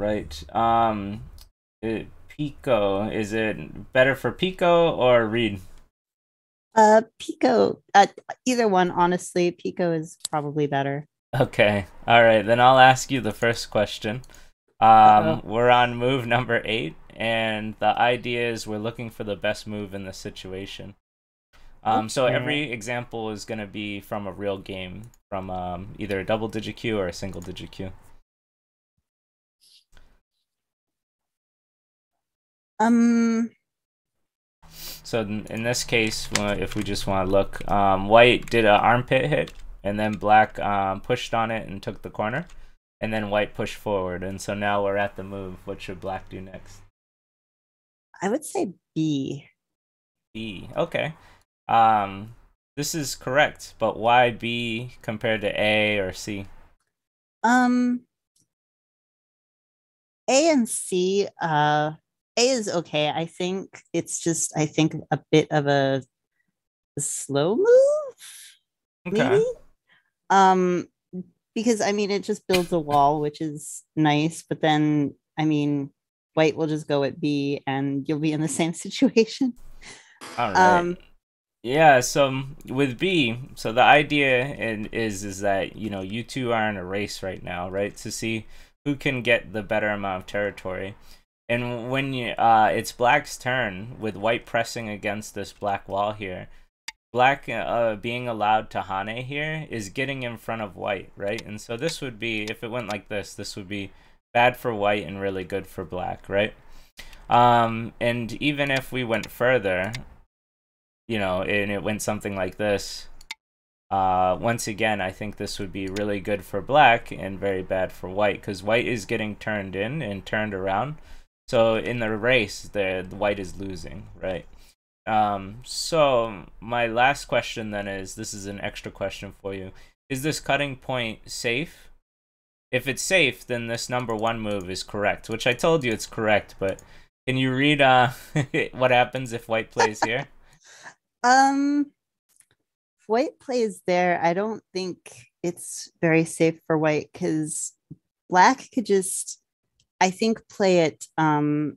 right. Um, it, Pico. Is it better for Pico or Reed? Uh, Pico. Uh, either one, honestly. Pico is probably better. Okay. All right. Then I'll ask you the first question. Um, Uh-oh. we're on move number eight, and the idea is we're looking for the best move in the situation. Um, okay. So every example is going to be from a real game, from um, either a double digit kyu or a single digit kyu. Um. So in this case, if we just want to look, um, white did an armpit hit, and then black um, pushed on it and took the corner, and then white pushed forward, and so now we're at the move. What should black do next? I would say B. B. Okay. Um, this is correct, but why B compared to A or C? Um, A and C. Uh, A is okay. I think it's just I think a bit of a, a slow move. Okay. Maybe. Um, because I mean, it just builds a wall, which is nice. But then, I mean, white will just go at B, and you'll be in the same situation. All right. Um, yeah. So with B, so the idea is is that you know you two are in a race right now, right? To see who can get the better amount of territory. And when you, uh, it's black's turn with white pressing against this black wall here, black uh, being allowed to Hane here is getting in front of white, right? And so this would be, if it went like this, this would be bad for white and really good for black, right? Um, and even if we went further, you know, and it went something like this, uh, once again, I think this would be really good for black and very bad for white because white is getting turned in and turned around. So in the race, the, the white is losing, right? Um, so my last question then is this is an extra question for you. Is this cutting point safe? If it's safe, then this number one move is correct, which I told you it's correct, but can you read uh what happens if white plays here? um if white plays there, I don't think it's very safe for white because black could just I think play it um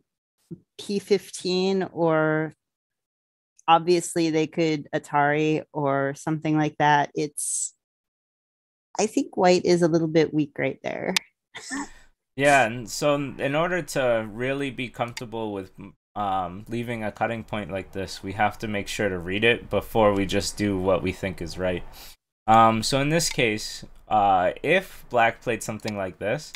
P15 or obviously they could Atari or something like that. It's I think white is a little bit weak right there. yeah, and so in order to really be comfortable with um, leaving a cutting point like this, we have to make sure to read it before we just do what we think is right. Um, so in this case, uh, if black played something like this,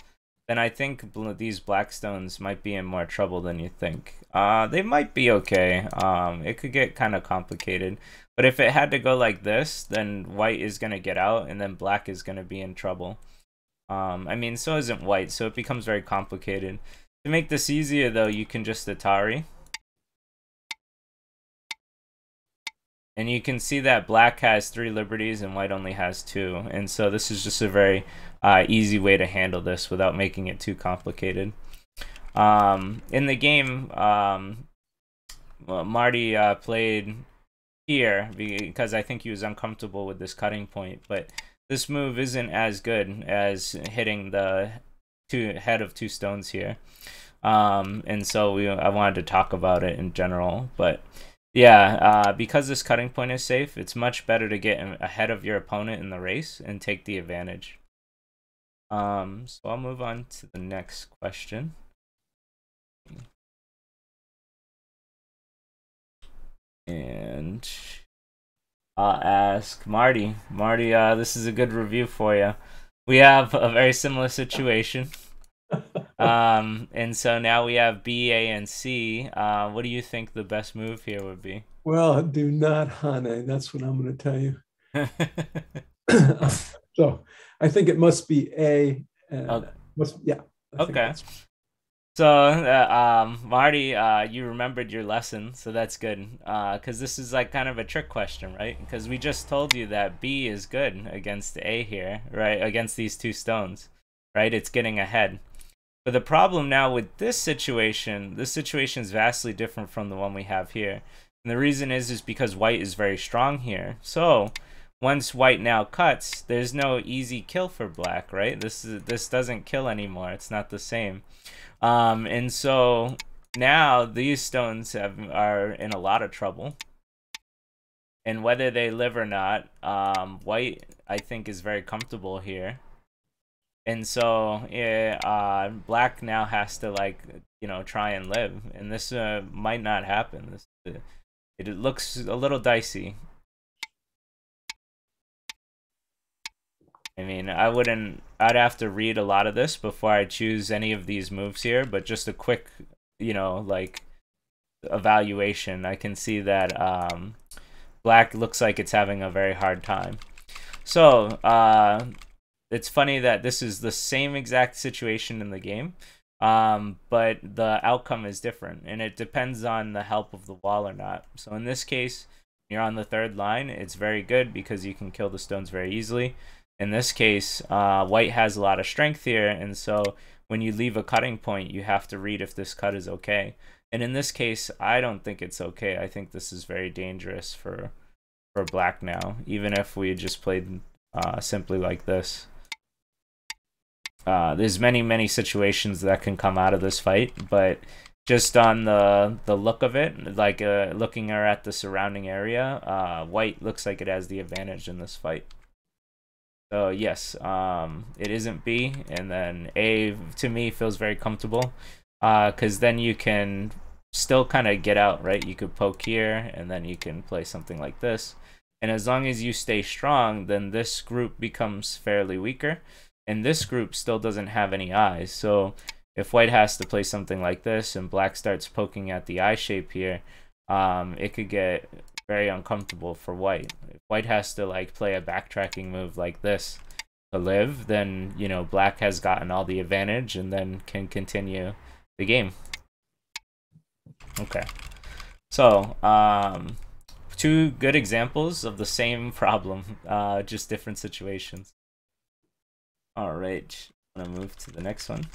then I think these Blackstones might be in more trouble than you think. Uh, they might be okay. Um, it could get kind of complicated. But if it had to go like this, then white is going to get out, and then black is going to be in trouble. Um, I mean, so isn't white, so it becomes very complicated. To make this easier, though, you can just Atari. And you can see that black has three liberties and white only has two. And so this is just a very uh, easy way to handle this without making it too complicated. Um, in the game, um, well, Marty uh, played here because I think he was uncomfortable with this cutting point. But this move isn't as good as hitting the two head of two stones here. Um, and so we, I wanted to talk about it in general. But yeah, uh, because this cutting point is safe, it's much better to get ahead of your opponent in the race and take the advantage. Um, so I'll move on to the next question. And I'll ask Marty. Marty, uh, this is a good review for you. We have a very similar situation. Um, and so now we have B, A, and C. Uh, what do you think the best move here would be? Well, do not Hane. That's what I'm going to tell you. so I think it must be A. Uh, must, yeah. I okay. So, uh, um, Marty, uh, you remembered your lesson, so that's good. Because uh, this is like kind of a trick question, right? Because we just told you that B is good against A here, right? Against these two stones, right? It's getting ahead. But the problem now with this situation, this situation is vastly different from the one we have here. And the reason is is because white is very strong here. So once white now cuts, there's no easy kill for black, right? This is this doesn't kill anymore. It's not the same. Um, and so now these stones have, are in a lot of trouble. And whether they live or not, um, white I think is very comfortable here. And so yeah, uh, black now has to like you know try and live, and this uh, might not happen. This uh, it, it looks a little dicey. I mean, I wouldn't. I'd have to read a lot of this before I choose any of these moves here. But just a quick, you know, like evaluation, I can see that um, black looks like it's having a very hard time. So uh, it's funny that this is the same exact situation in the game, um, but the outcome is different, and it depends on the help of the wall or not. So in this case, you're on the third line. It's very good because you can kill the stones very easily in this case, uh, white has a lot of strength here, and so when you leave a cutting point, you have to read if this cut is okay. And in this case, I don't think it's okay. I think this is very dangerous for for black now, even if we just played uh, simply like this. Uh, there's many, many situations that can come out of this fight, but just on the the look of it, like uh, looking at the surrounding area, uh, white looks like it has the advantage in this fight. So yes, um, it isn't B, and then A to me feels very comfortable, because uh, then you can still kind of get out, right? You could poke here, and then you can play something like this, and as long as you stay strong, then this group becomes fairly weaker, and this group still doesn't have any eyes. So if white has to play something like this, and black starts poking at the eye shape here, um, it could get very uncomfortable for white. If white has to like play a backtracking move like this to live, then you know black has gotten all the advantage and then can continue the game. Okay. So, um, two good examples of the same problem, uh, just different situations. All right, I'm gonna move to the next one.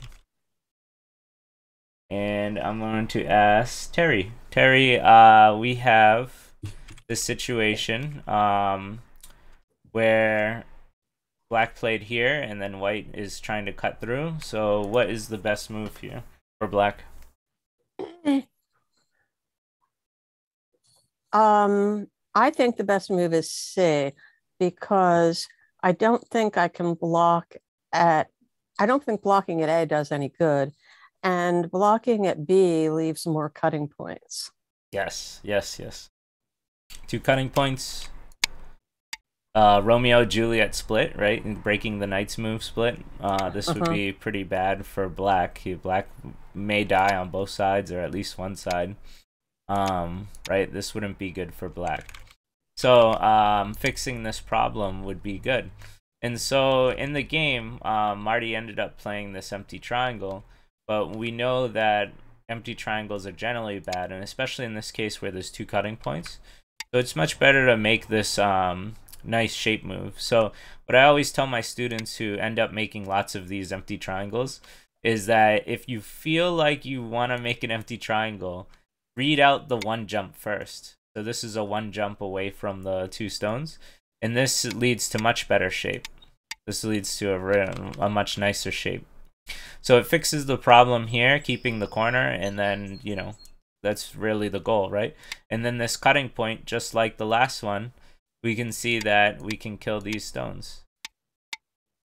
And I'm going to ask Terry. Terry, uh, we have this situation um, where black played here and then white is trying to cut through. So what is the best move here for black? Um, I think the best move is C because I don't think I can block at I don't think blocking at A does any good. And blocking at B leaves more cutting points. Yes, yes, yes two cutting points. Uh, Romeo Juliet split, right? And breaking the knight's move split. Uh, this uh-huh. would be pretty bad for black. He, black may die on both sides or at least one side. Um, right? This wouldn't be good for black. So um, fixing this problem would be good. And so in the game, um, Marty ended up playing this empty triangle, but we know that empty triangles are generally bad, and especially in this case where there's two cutting points. So it's much better to make this um, nice shape move. So what I always tell my students who end up making lots of these empty triangles is that if you feel like you want to make an empty triangle, read out the one jump first. So this is a one jump away from the two stones. And this leads to much better shape. This leads to a, a much nicer shape. So it fixes the problem here, keeping the corner, and then, you know, that's really the goal, right? And then this cutting point, just like the last one, we can see that we can kill these stones.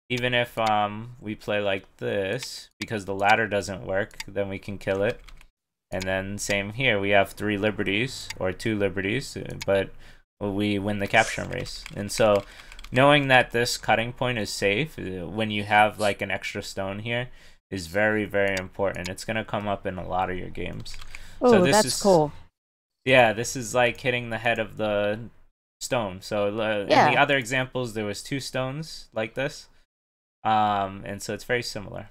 Even if um we play like this, because the ladder doesn't work, then we can kill it. And then same here, we have three liberties, or two liberties, but we win the capture race. And so knowing that this cutting point is safe, uh, when you have like an extra stone here, is very, very important. It's going to come up in a lot of your games. Oh, so that's is, cool. Yeah, this is like hitting the head of the stone. So uh, yeah. in the other examples, there was two stones like this, um, and so it's very similar.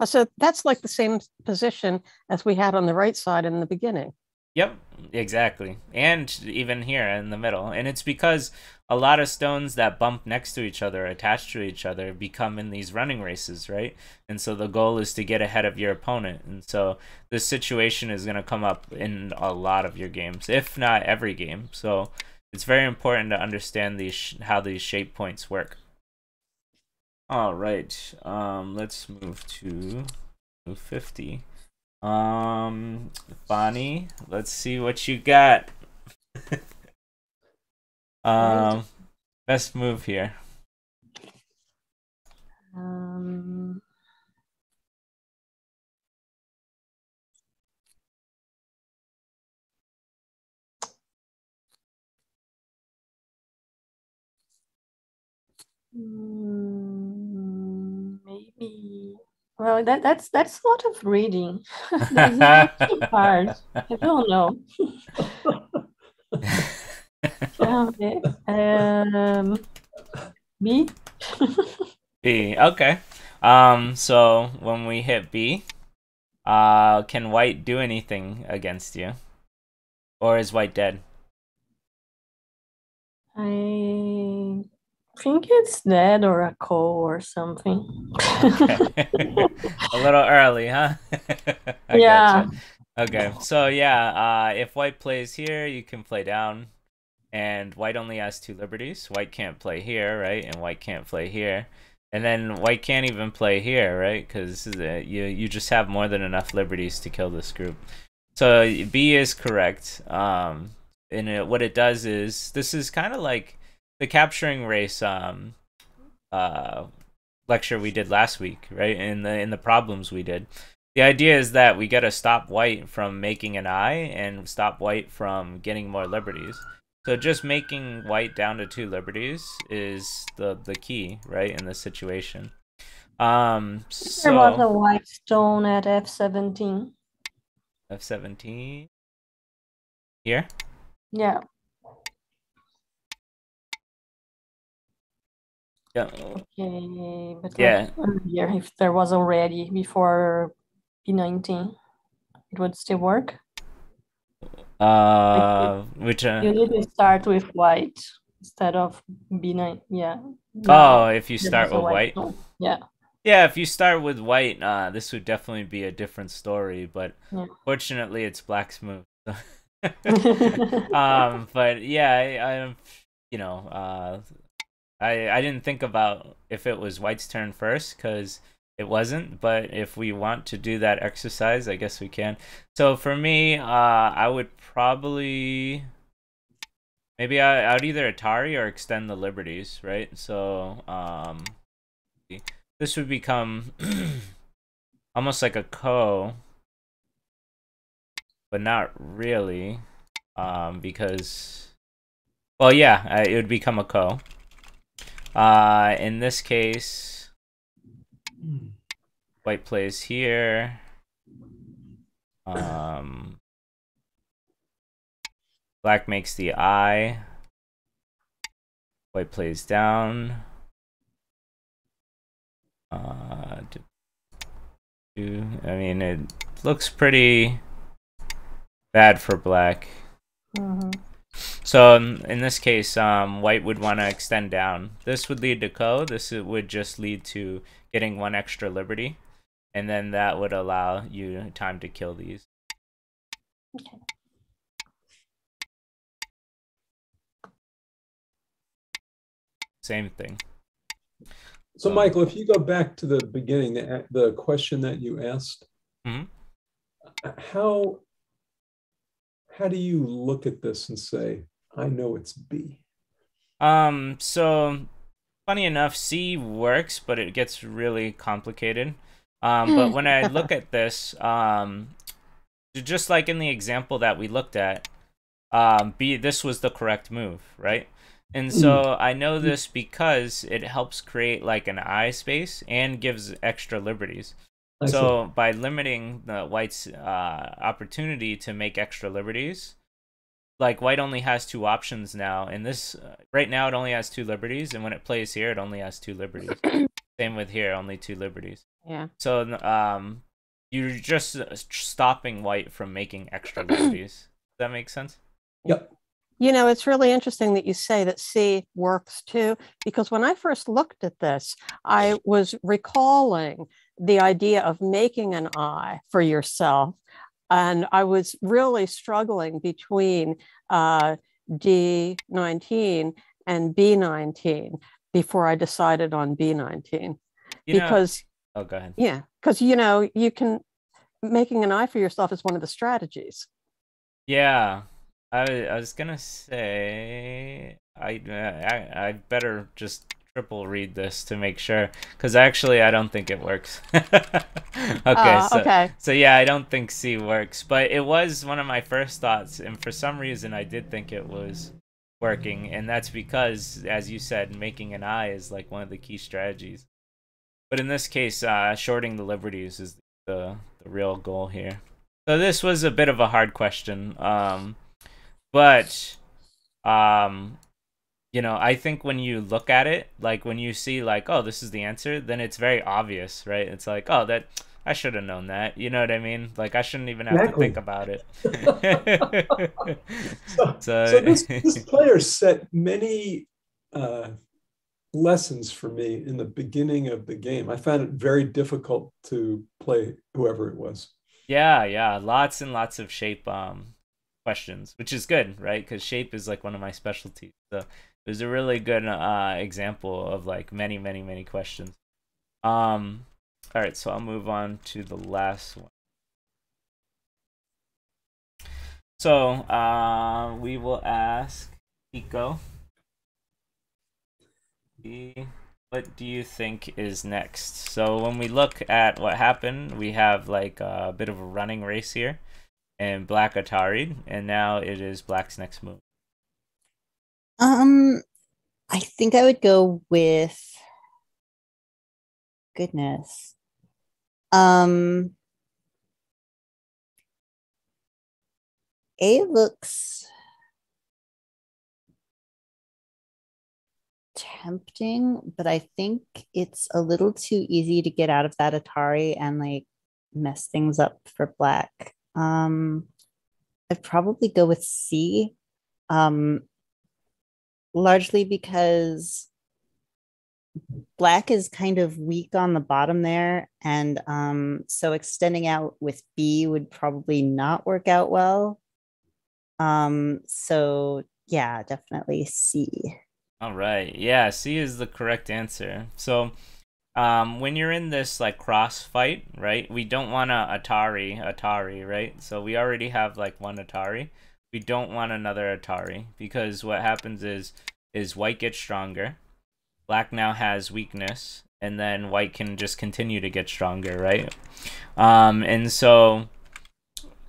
Oh, so that's like the same position as we had on the right side in the beginning. Yep, exactly. And even here in the middle. And it's because a lot of stones that bump next to each other, attached to each other, become in these running races, right? And so the goal is to get ahead of your opponent. And so this situation is going to come up in a lot of your games, if not every game. So it's very important to understand these how these shape points work. All right, um, let's move to 50. Um, Bonnie, let's see what you got. um, best move here. Um, mm, Well, that that's that's a lot of reading. that's too hard. I don't know. okay. Um, B. B. Okay. Um. So when we hit B, uh, can white do anything against you, or is white dead? I think it's dead or a ko or something. A little early, huh? I yeah. Okay. So yeah, uh, if white plays here, you can play down, and white only has two liberties. White can't play here, right? And white can't play here. And then white can't even play here, right? Because uh, you you just have more than enough liberties to kill this group. So B is correct. Um, and it, what it does is this is kind of like the capturing race um uh lecture we did last week, right? In the in the problems we did. The idea is that we got to stop white from making an eye and stop white from getting more liberties. So just making white down to two liberties is the the key, right, in this situation. Um, so, there was a white stone at f17. F17. Here. Yeah. Yeah. Okay, but Yeah. earlier, if there was already before b19, it would still work. Uh, which uh, You need to start with white instead of b9. Yeah. oh, if you start with white. stone. Yeah. Yeah, if you start with white, uh, this would definitely be a different story. But Yeah. fortunately, it's black's move. um, but yeah, I, I, you know, uh, I I didn't think about if it was white's turn first because it wasn't. But if we want to do that exercise, I guess we can. So for me, uh, I would probably. Maybe I, I'd either Atari or extend the liberties, right? So, um, this would become almost like a ko, but not really um because well yeah it would become a ko uh in this case white plays here um black makes the eye white plays down uh, do, do, I mean, it looks pretty bad for black. Mhm. So in, in this case, um, white would want to extend down. This would lead to ko. This would just lead to getting one extra liberty, and then that would allow you time to kill these. Okay. Same thing. So, Um, Michael, if you go back to the beginning, the, the question that you asked, Mhm. how how do you look at this and say, I know it's B? Um, so funny enough, C works, but it gets really complicated. Um, but when I look at this, um, just like in the example that we looked at, um, B this was the correct move, right? And so I know this because it helps create like an eye space and gives extra liberties. I see. So by limiting the white's uh, opportunity to make extra liberties, like white only has two options now, and this uh, right now it only has two liberties, and when it plays here, it only has two liberties. Same with here, only two liberties. Yeah. So um, you're just uh, stopping white from making extra liberties. Does that make sense? Yep. You know, it's really interesting that you say that C works too, because when I first looked at this, I was recalling the idea of making an eye for yourself. And I was really struggling between uh, D19 and B19 before I decided on B19. You because, know, oh, go ahead. Yeah, because, you know, you can, making an eye for yourself is one of the strategies. Yeah. I, I was going to say, I, I, I better just triple read this to make sure because actually I don't think it works. okay, uh, so, okay. So yeah, I don't think C works, but it was one of my first thoughts, and for some reason I did think it was working, and that's because, as you said, making an eye is like one of the key strategies. But in this case, uh, shorting the liberties is the the real goal here. So this was a bit of a hard question, um, but um, you know, I think when you look at it, like when you see like, oh, this is the answer, then it's very obvious, right? It's like, oh, that I should have known that. You know what I mean? Like I shouldn't even have exactly. to think about it. so, so, so this, this, player set many uh, lessons for me in the beginning of the game. I found it very difficult to play whoever it was. Yeah, yeah, lots and lots of shape um questions, which is good, right? Because shape is like one of my specialties. So it was a really good uh, example of like many, many, many questions. Um, all right, so I'll move on to the last one. So uh, we will ask Pico. What do you think is next? So when we look at what happened, we have like a bit of a running race here, and Black Atari, and now it is Black's next move. Um, I think I would go with goodness. Um, A looks tempting, but I think it's a little too easy to get out of that Atari and like mess things up for black. Um, I'd probably go with C. Um, largely because black is kind of weak on the bottom there and um, so extending out with b would probably not work out well. Um, so yeah definitely c. All right. Yeah c is the correct answer. So um, when you're in this like cross fight right we don't want to atari atari right? So we already have like one atari we don't want another Atari because what happens is is white gets stronger, black now has weakness, and then white can just continue to get stronger, right? Um, and so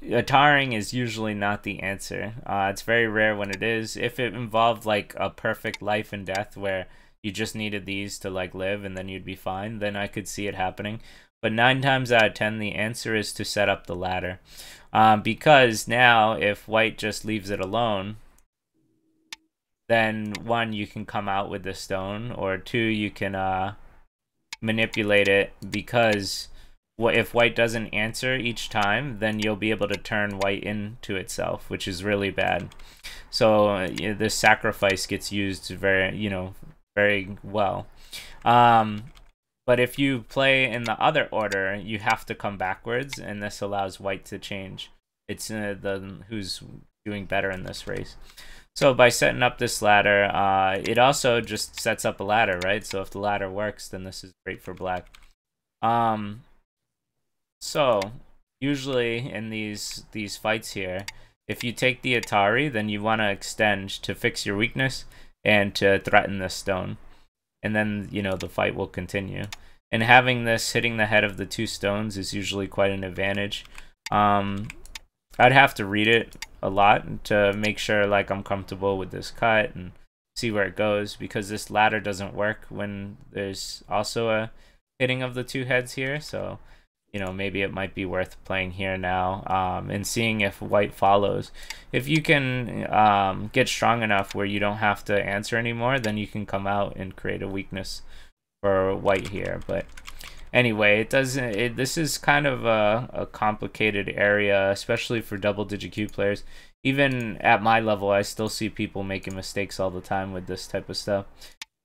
Ataring is usually not the answer. Uh, it's very rare when it is. If it involved like a perfect life and death where you just needed these to like live and then you'd be fine, then I could see it happening. But nine times out of ten, the answer is to set up the ladder. Um, because now, if white just leaves it alone, then one, you can come out with the stone, or two, you can uh, manipulate it because if white doesn't answer each time, then you'll be able to turn white into itself, which is really bad. So uh, this sacrifice gets used very, you know, very well. Um, but if you play in the other order, you have to come backwards, and this allows white to change. It's uh, the who's doing better in this race. So by setting up this ladder, uh, it also just sets up a ladder, right? So if the ladder works, then this is great for black. Um, so usually in these these fights here, if you take the Atari, then you want to extend to fix your weakness and to threaten the stone and then you know the fight will continue. And having this hitting the head of the two stones is usually quite an advantage. Um, I'd have to read it a lot to make sure like I'm comfortable with this cut and see where it goes because this ladder doesn't work when there's also a hitting of the two heads here. So you know maybe it might be worth playing here now um, and seeing if white follows. If you can um, get strong enough where you don't have to answer anymore then you can come out and create a weakness for white here. But anyway it doesn't it, this is kind of a, a complicated area especially for double digit kyu players. Even at my level i still see people making mistakes all the time with this type of stuff.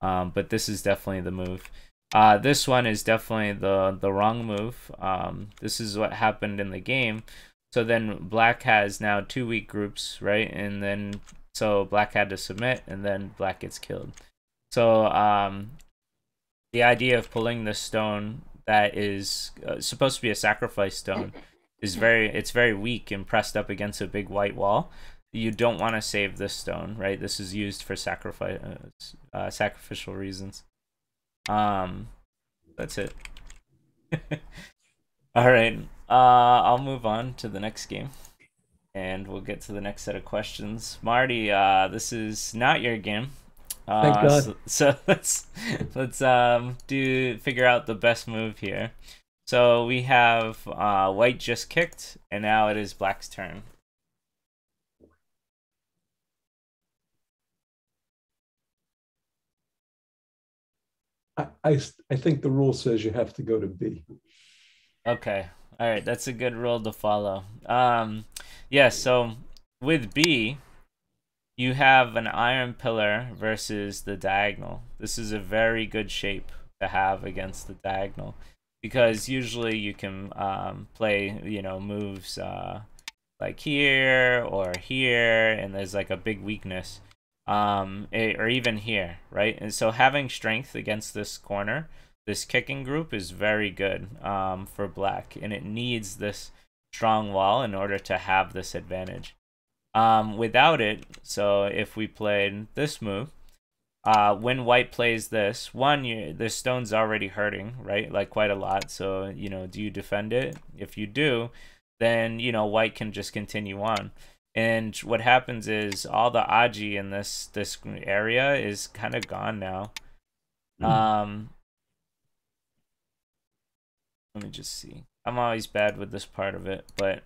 Um, but this is definitely the move uh, this one is definitely the the wrong move. Um, this is what happened in the game. So then black has now two weak groups, right? And then So black had to submit, and then black gets killed. So um, the idea of pulling the stone that is uh, supposed to be a sacrifice stone is very it's very weak and pressed up against a big white wall. You don't want to save this stone, right? This is used for sacrifice uh, uh, sacrificial reasons. Um, that's it. All right. Uh, I'll move on to the next game, and we'll get to the next set of questions. Marty, uh, this is not your game. Uh, Thank God. So, so let's let's um do figure out the best move here. So we have uh, white just kicked, and now it is black's turn. I, I, think the rule says you have to go to B. Okay. All right, that's a good rule to follow. Um, yeah. So with B, you have an iron pillar versus the diagonal. This is a very good shape to have against the diagonal because usually you can um, play, you know, moves uh, like here or here, and there's like a big weakness, um, or even here, right? And so having strength against this corner this kicking group is very good um, for black, and it needs this strong wall in order to have this advantage. Um, without it, so if we played this move, uh, when white plays this, one, you, the stone's already hurting, right? Like quite a lot. So, you know, do you defend it? If you do, then, you know, white can just continue on. And what happens is all the aji in this this area is kind of gone now. Mm. Um, let me just see. I'm always bad with this part of it, but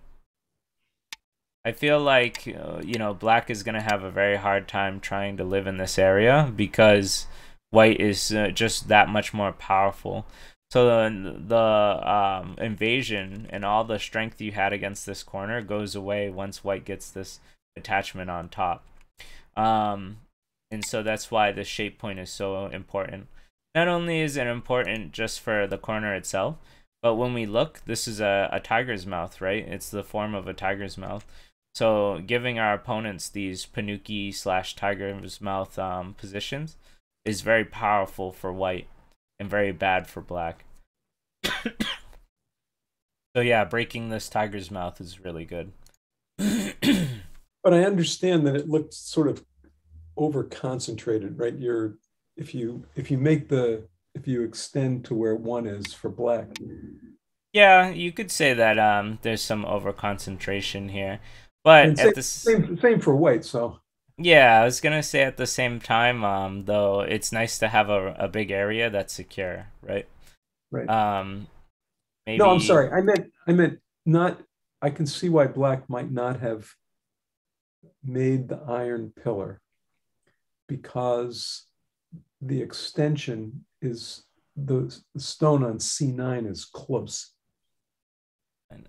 I feel like uh, you know black is gonna have a very hard time trying to live in this area because white is uh, just that much more powerful. So the the um, invasion and all the strength you had against this corner goes away once white gets this attachment on top. Um, and so that's why the shape point is so important. Not only is it important just for the corner itself, but when we look, this is a, a tiger's mouth, right? It's the form of a tiger's mouth. So giving our opponents these ponnuki slash tiger's mouth um, positions is very powerful for white and very bad for black. so yeah, breaking this tiger's mouth is really good. but I understand that it looks sort of over concentrated, right? You're if you if you make the if you extend to where one is for black. Yeah, you could say that um, there's some over concentration here, but same, at the same same for white. So yeah, I was gonna say at the same time, um, though, it's nice to have a, a big area that's secure, right? Right. Um, maybe... No, I'm sorry. I meant I meant not. I can see why black might not have made the iron pillar because the extension is the, stone on C9 is close.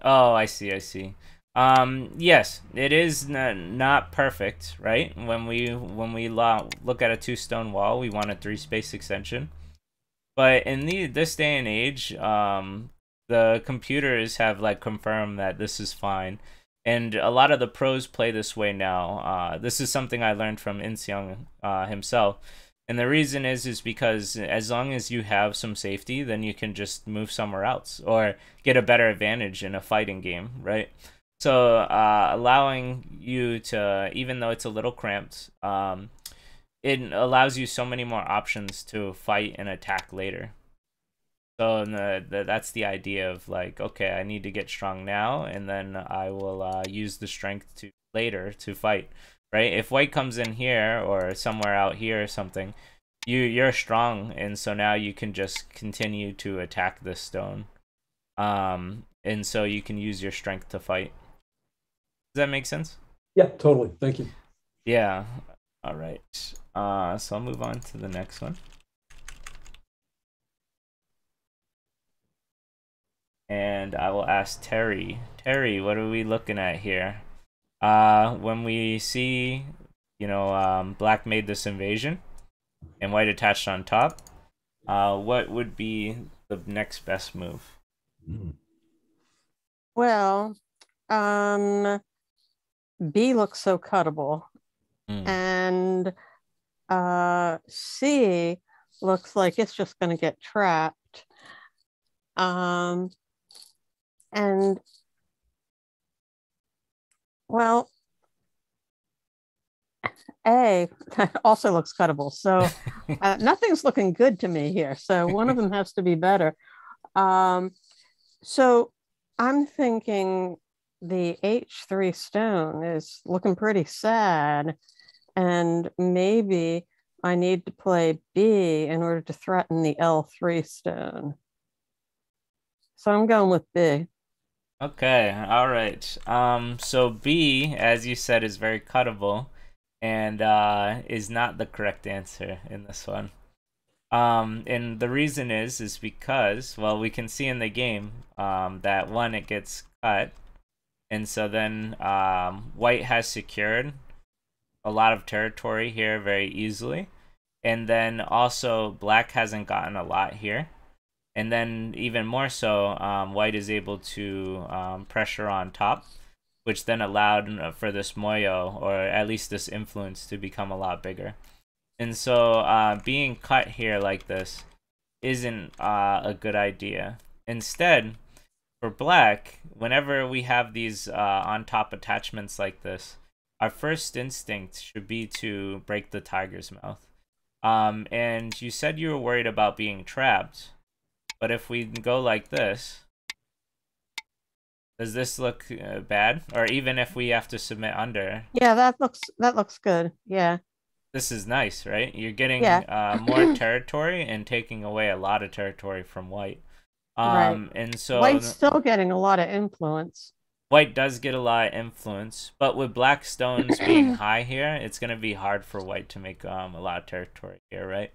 Oh, I see, I see. Um, yes, it is n- not perfect, right? When we when we lo- look at a two stone wall, we want a three space extension. But in the this day and age, um, the computers have like confirmed that this is fine, and a lot of the pros play this way now. Uh, this is something I learned from Inseong uh, himself and the reason is is because as long as you have some safety, then you can just move somewhere else or get a better advantage in a fighting game, right? So uh, allowing you to, even though it's a little cramped, um, it allows you so many more options to fight and attack later. So the, the, that's the idea of like, okay, I need to get strong now, and then I will uh, use the strength to later to fight right? If white comes in here or somewhere out here or something, you you're strong, and so now you can just continue to attack this stone, um, and so you can use your strength to fight. Does that make sense? Yeah, totally. Thank you. Yeah. All right. Uh, so I'll move on to the next one. And I will ask Terry. Terry, what are we looking at here? uh, when we see, you know, um, black made this invasion and white attached on top, uh, what would be the next best move? Well, um, B looks so cuttable. Mm. and uh, C looks like it's just going to get trapped. Um, and well, A also looks cuttable. So uh, nothing's looking good to me here. So one of them has to be better. Um, so I'm thinking the H3 stone is looking pretty sad. And maybe I need to play B in order to threaten the L3 stone. So I'm going with B. Okay, all right. Um, so B, as you said, is very cuttable, and uh, is not the correct answer in this one. Um, and the reason is is because well, we can see in the game um, that one it gets cut, and so then um, white has secured a lot of territory here very easily. And then also black hasn't gotten a lot here. And then even more so, um, white is able to um, pressure on top, which then allowed uh, for this moyo, or at least this influence, to become a lot bigger. And so uh, being cut here like this isn't uh, a good idea. Instead, for black, whenever we have these uh, on top attachments like this, our first instinct should be to break the tiger's mouth. Um, and you said you were worried about being trapped, but if we go like this, does this look uh, bad? Or even if we have to submit under? Yeah, that looks that looks good. Yeah. This is nice, right? You're getting yeah. uh, more territory and taking away a lot of territory from white. Um, right. And so white's still getting a lot of influence. White does get a lot of influence, but with black stones being high here, it's gonna be hard for white to make um a lot of territory here, right?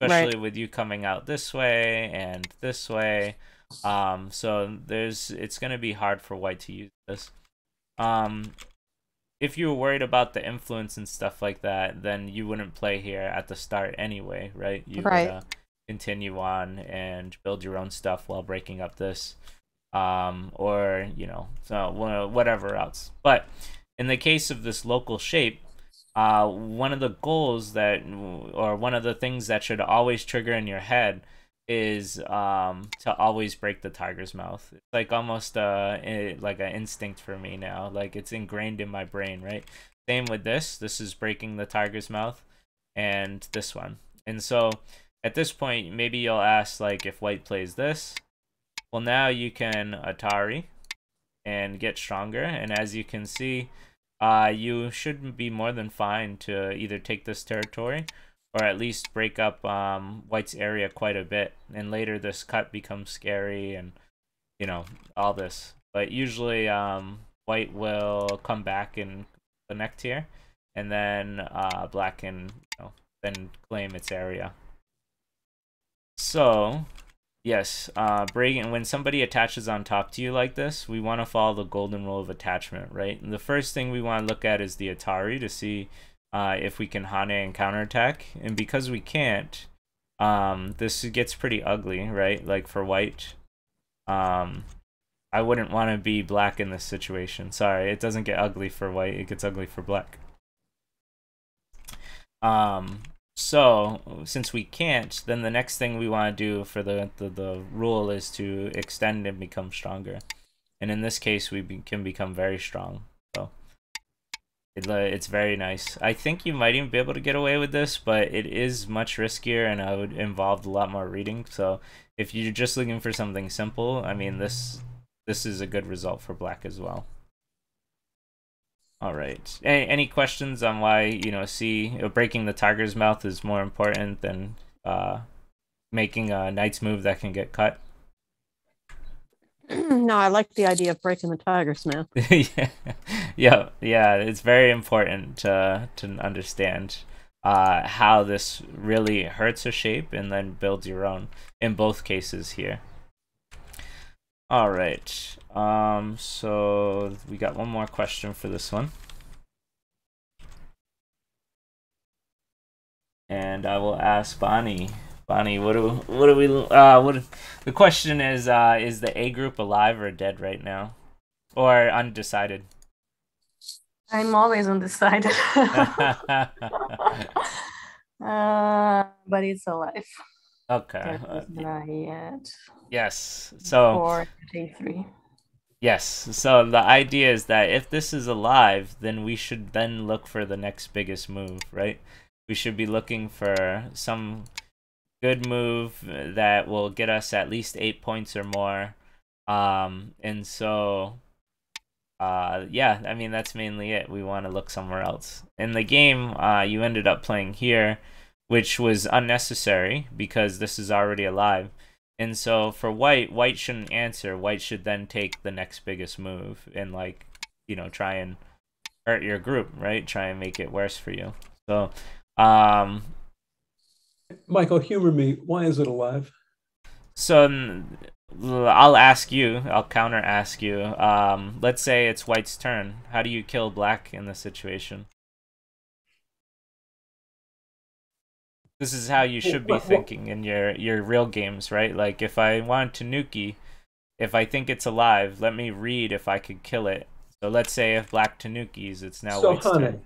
Especially right. with you coming out this way and this way. Um, so there's it's gonna be hard for white to use this. Um, if you were worried about the influence and stuff like that, then you wouldn't play here at the start anyway, right? You right. would uh, continue on and build your own stuff while breaking up this um, or you know, so whatever else. But in the case of this local shape, uh, one of the goals that, or one of the things that should always trigger in your head is um to always break the tiger's mouth. It's like almost uh like an instinct for me now. Like it's ingrained in my brain right? Same with this. This is breaking the tiger's mouth and this one. And so at this point maybe you'll ask like if white plays this well, now you can Atari and get stronger. And as you can see, uh, you should be more than fine to either take this territory or at least break up um, White's area quite a bit. And later this cut becomes scary and, you know, all this. But usually um, White will come back and connect here. And then uh, Black can, you know, then claim its area. So Yes, uh, breaking when somebody attaches on top to you like this, we want to follow the golden rule of attachment, right? And the first thing we want to look at is the Atari to see uh, if we can Hane and counterattack. And because we can't, um, this gets pretty ugly, right? Like for white, um, I wouldn't want to be black in this situation. Sorry, it doesn't get ugly for white; it gets ugly for black. Um, so, since we can't, then the next thing we want to do for the, the, the rule is to extend and become stronger. And in this case, we be, can become very strong. So, it, uh, it's very nice. I think you might even be able to get away with this, but it is much riskier and I would involve a lot more reading. So, if you're just looking for something simple, I mean, this this is a good result for black as well. All right. Any, any questions on why you know see breaking the tiger's mouth is more important than uh, making a knight's move that can get cut? No, I like the idea of breaking the tiger's mouth. yeah, yeah, yeah. It's very important to to understand uh, how this really hurts a shape and then builds your own in both cases here. All right. Um, so we got one more question for this one. And I will ask Bonnie. Bonnie, what do what do we uh what the question is uh is the A group alive or dead right now? Or undecided? I'm always undecided. uh, but it's alive. Okay. Not yet. Yes. So. Four, three. Yes. So the idea is that if this is alive, then we should then look for the next biggest move, right? We should be looking for some good move that will get us at least eight points or more. Um, and so, uh, yeah, I mean, that's mainly it. We want to look somewhere else. In the game, uh, you ended up playing here which was unnecessary because this is already alive. And so for white, white shouldn't answer. White should then take the next biggest move and like, you know, try and hurt your group, right? Try and make it worse for you. So, um Michael, humor me. Why is it alive? So I'll ask you, I'll counter ask you. Um let's say it's white's turn. How do you kill black in this situation? This is how you should be thinking in your your real games, right? Like if I want ponnuki, if I think it's alive, let me read if I could kill it. So let's say if black ponnukis, it's now so white's honey, turn.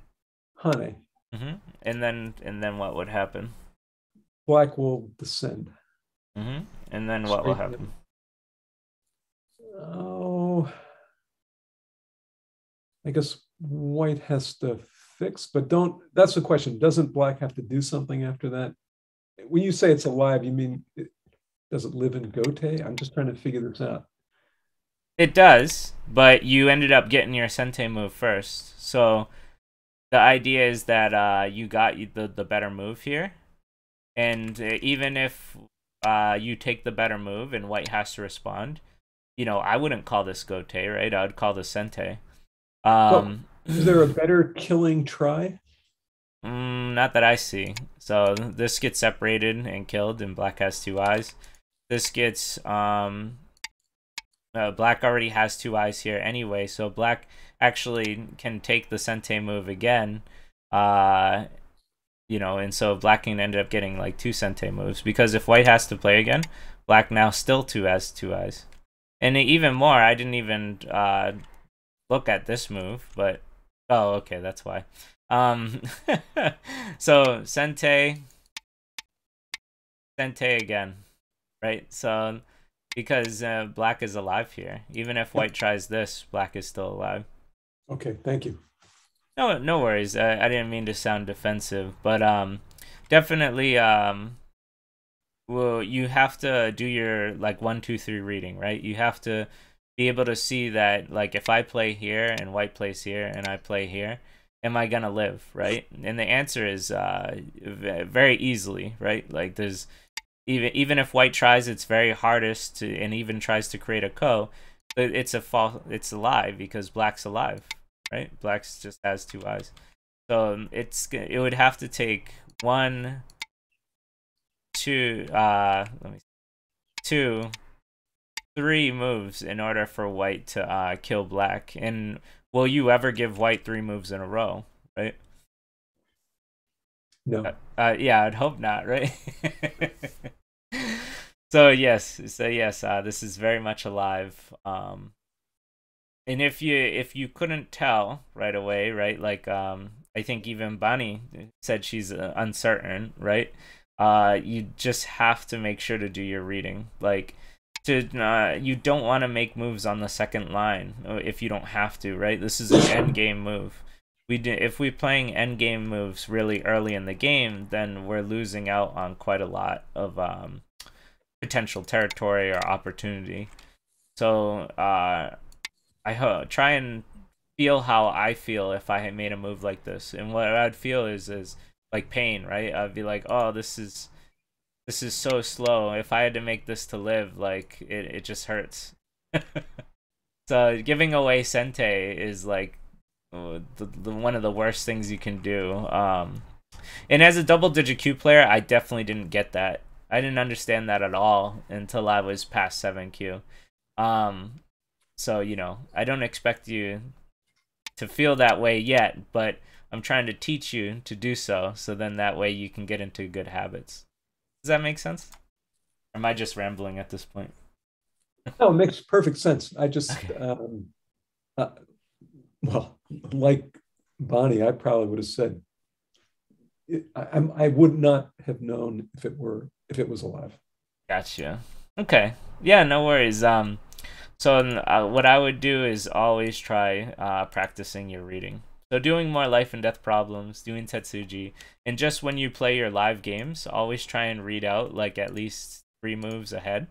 honey. Mm-hmm. And then and then what would happen? Black will descend. Mm-hmm. And then what will happen? Oh, I guess white has to fix, but don't, that's the question. Doesn't black have to do something after that? When you say it's alive, you mean, it, does it live in Gote? I'm just trying to figure this out. It does, but you ended up getting your Sente move first. So the idea is that uh, you got the, the better move here. And uh, even if uh, you take the better move and white has to respond, you know, I wouldn't call this Gote, right? I would call this Sente. Um, is there a better killing try? Mm, not that I see. So this gets separated and killed, and black has two eyes. This gets um, uh, black already has two eyes here anyway, so black actually can take the Sente move again. Uh, you know, and so black can end up getting like two Sente moves because if white has to play again, black now still two has two eyes. And even more, I didn't even uh, look at this move, but Oh, okay, that's why. Um, so Sente, Sente again, right? So because uh, black is alive here, even if white tries this, black is still alive. Okay, thank you. No, no worries. I, I didn't mean to sound defensive, but um, definitely um, well, you have to do your like one, two, three reading, right? You have to be able to see that like if I play here and white plays here and I play here, am I gonna live, right? And the answer is uh, very easily, right? Like there's even even if white tries its very hardest to and even tries to create a ko, it's a fall it's alive because black's alive, right? Black's just has two eyes, so um, it's it would have to take one, two, uh, let me two three moves in order for white to uh, kill black. And will you ever give white three moves in a row, right? No. Uh, uh yeah, I'd hope not, right? so yes, so yes, uh, this is very much alive. Um, and if you if you couldn't tell right away, right? Like um, I think even Bonnie said she's uh, uncertain, right? Uh, you just have to make sure to do your reading, like to uh, you don't want to make moves on the second line uh, if you don't have to, right? This is an end game move. We do, if we're playing end game moves really early in the game, then we're losing out on quite a lot of um, potential territory or opportunity. So uh, I ho- try and feel how I feel if I had made a move like this, and what I'd feel is is like pain, right? I'd be like, oh, this is this is so slow. If I had to make this to live, like it, it just hurts. so giving away Sente is like uh, the, the one of the worst things you can do. Um, and as a double digit kyu player, I definitely didn't get that. I didn't understand that at all until I was past seven kyu. Um, so you know, I don't expect you to feel that way yet, but I'm trying to teach you to do so. So then that way you can get into good habits. Does that make sense? Or am I just rambling at this point? no, it makes perfect sense. I just, okay. um, uh, well, like Bonnie, I probably would have said, I, I would not have known if it were if it was alive. Gotcha. Okay. Yeah, no worries. Um, so uh, what I would do is always try uh, practicing your reading. So doing more life and death problems, doing Tesuji, and just when you play your live games, always try and read out like at least three moves ahead.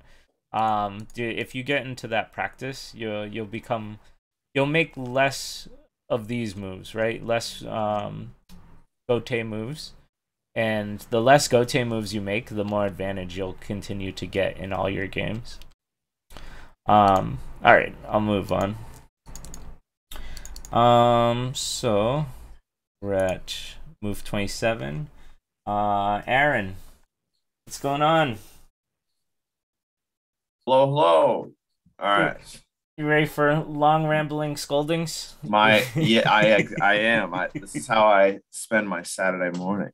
Um, if you get into that practice, you'll you'll become, you'll make less of these moves, right? Less um, gote moves, and the less gote moves you make, the more advantage you'll continue to get in all your games. Um, all right, I'll move on. Um, so we're at move 27. Uh, Aaron, what's going on? Hello, hello. All right. You ready for long rambling scoldings? My yeah, I I am. I, this is how I spend my Saturday morning.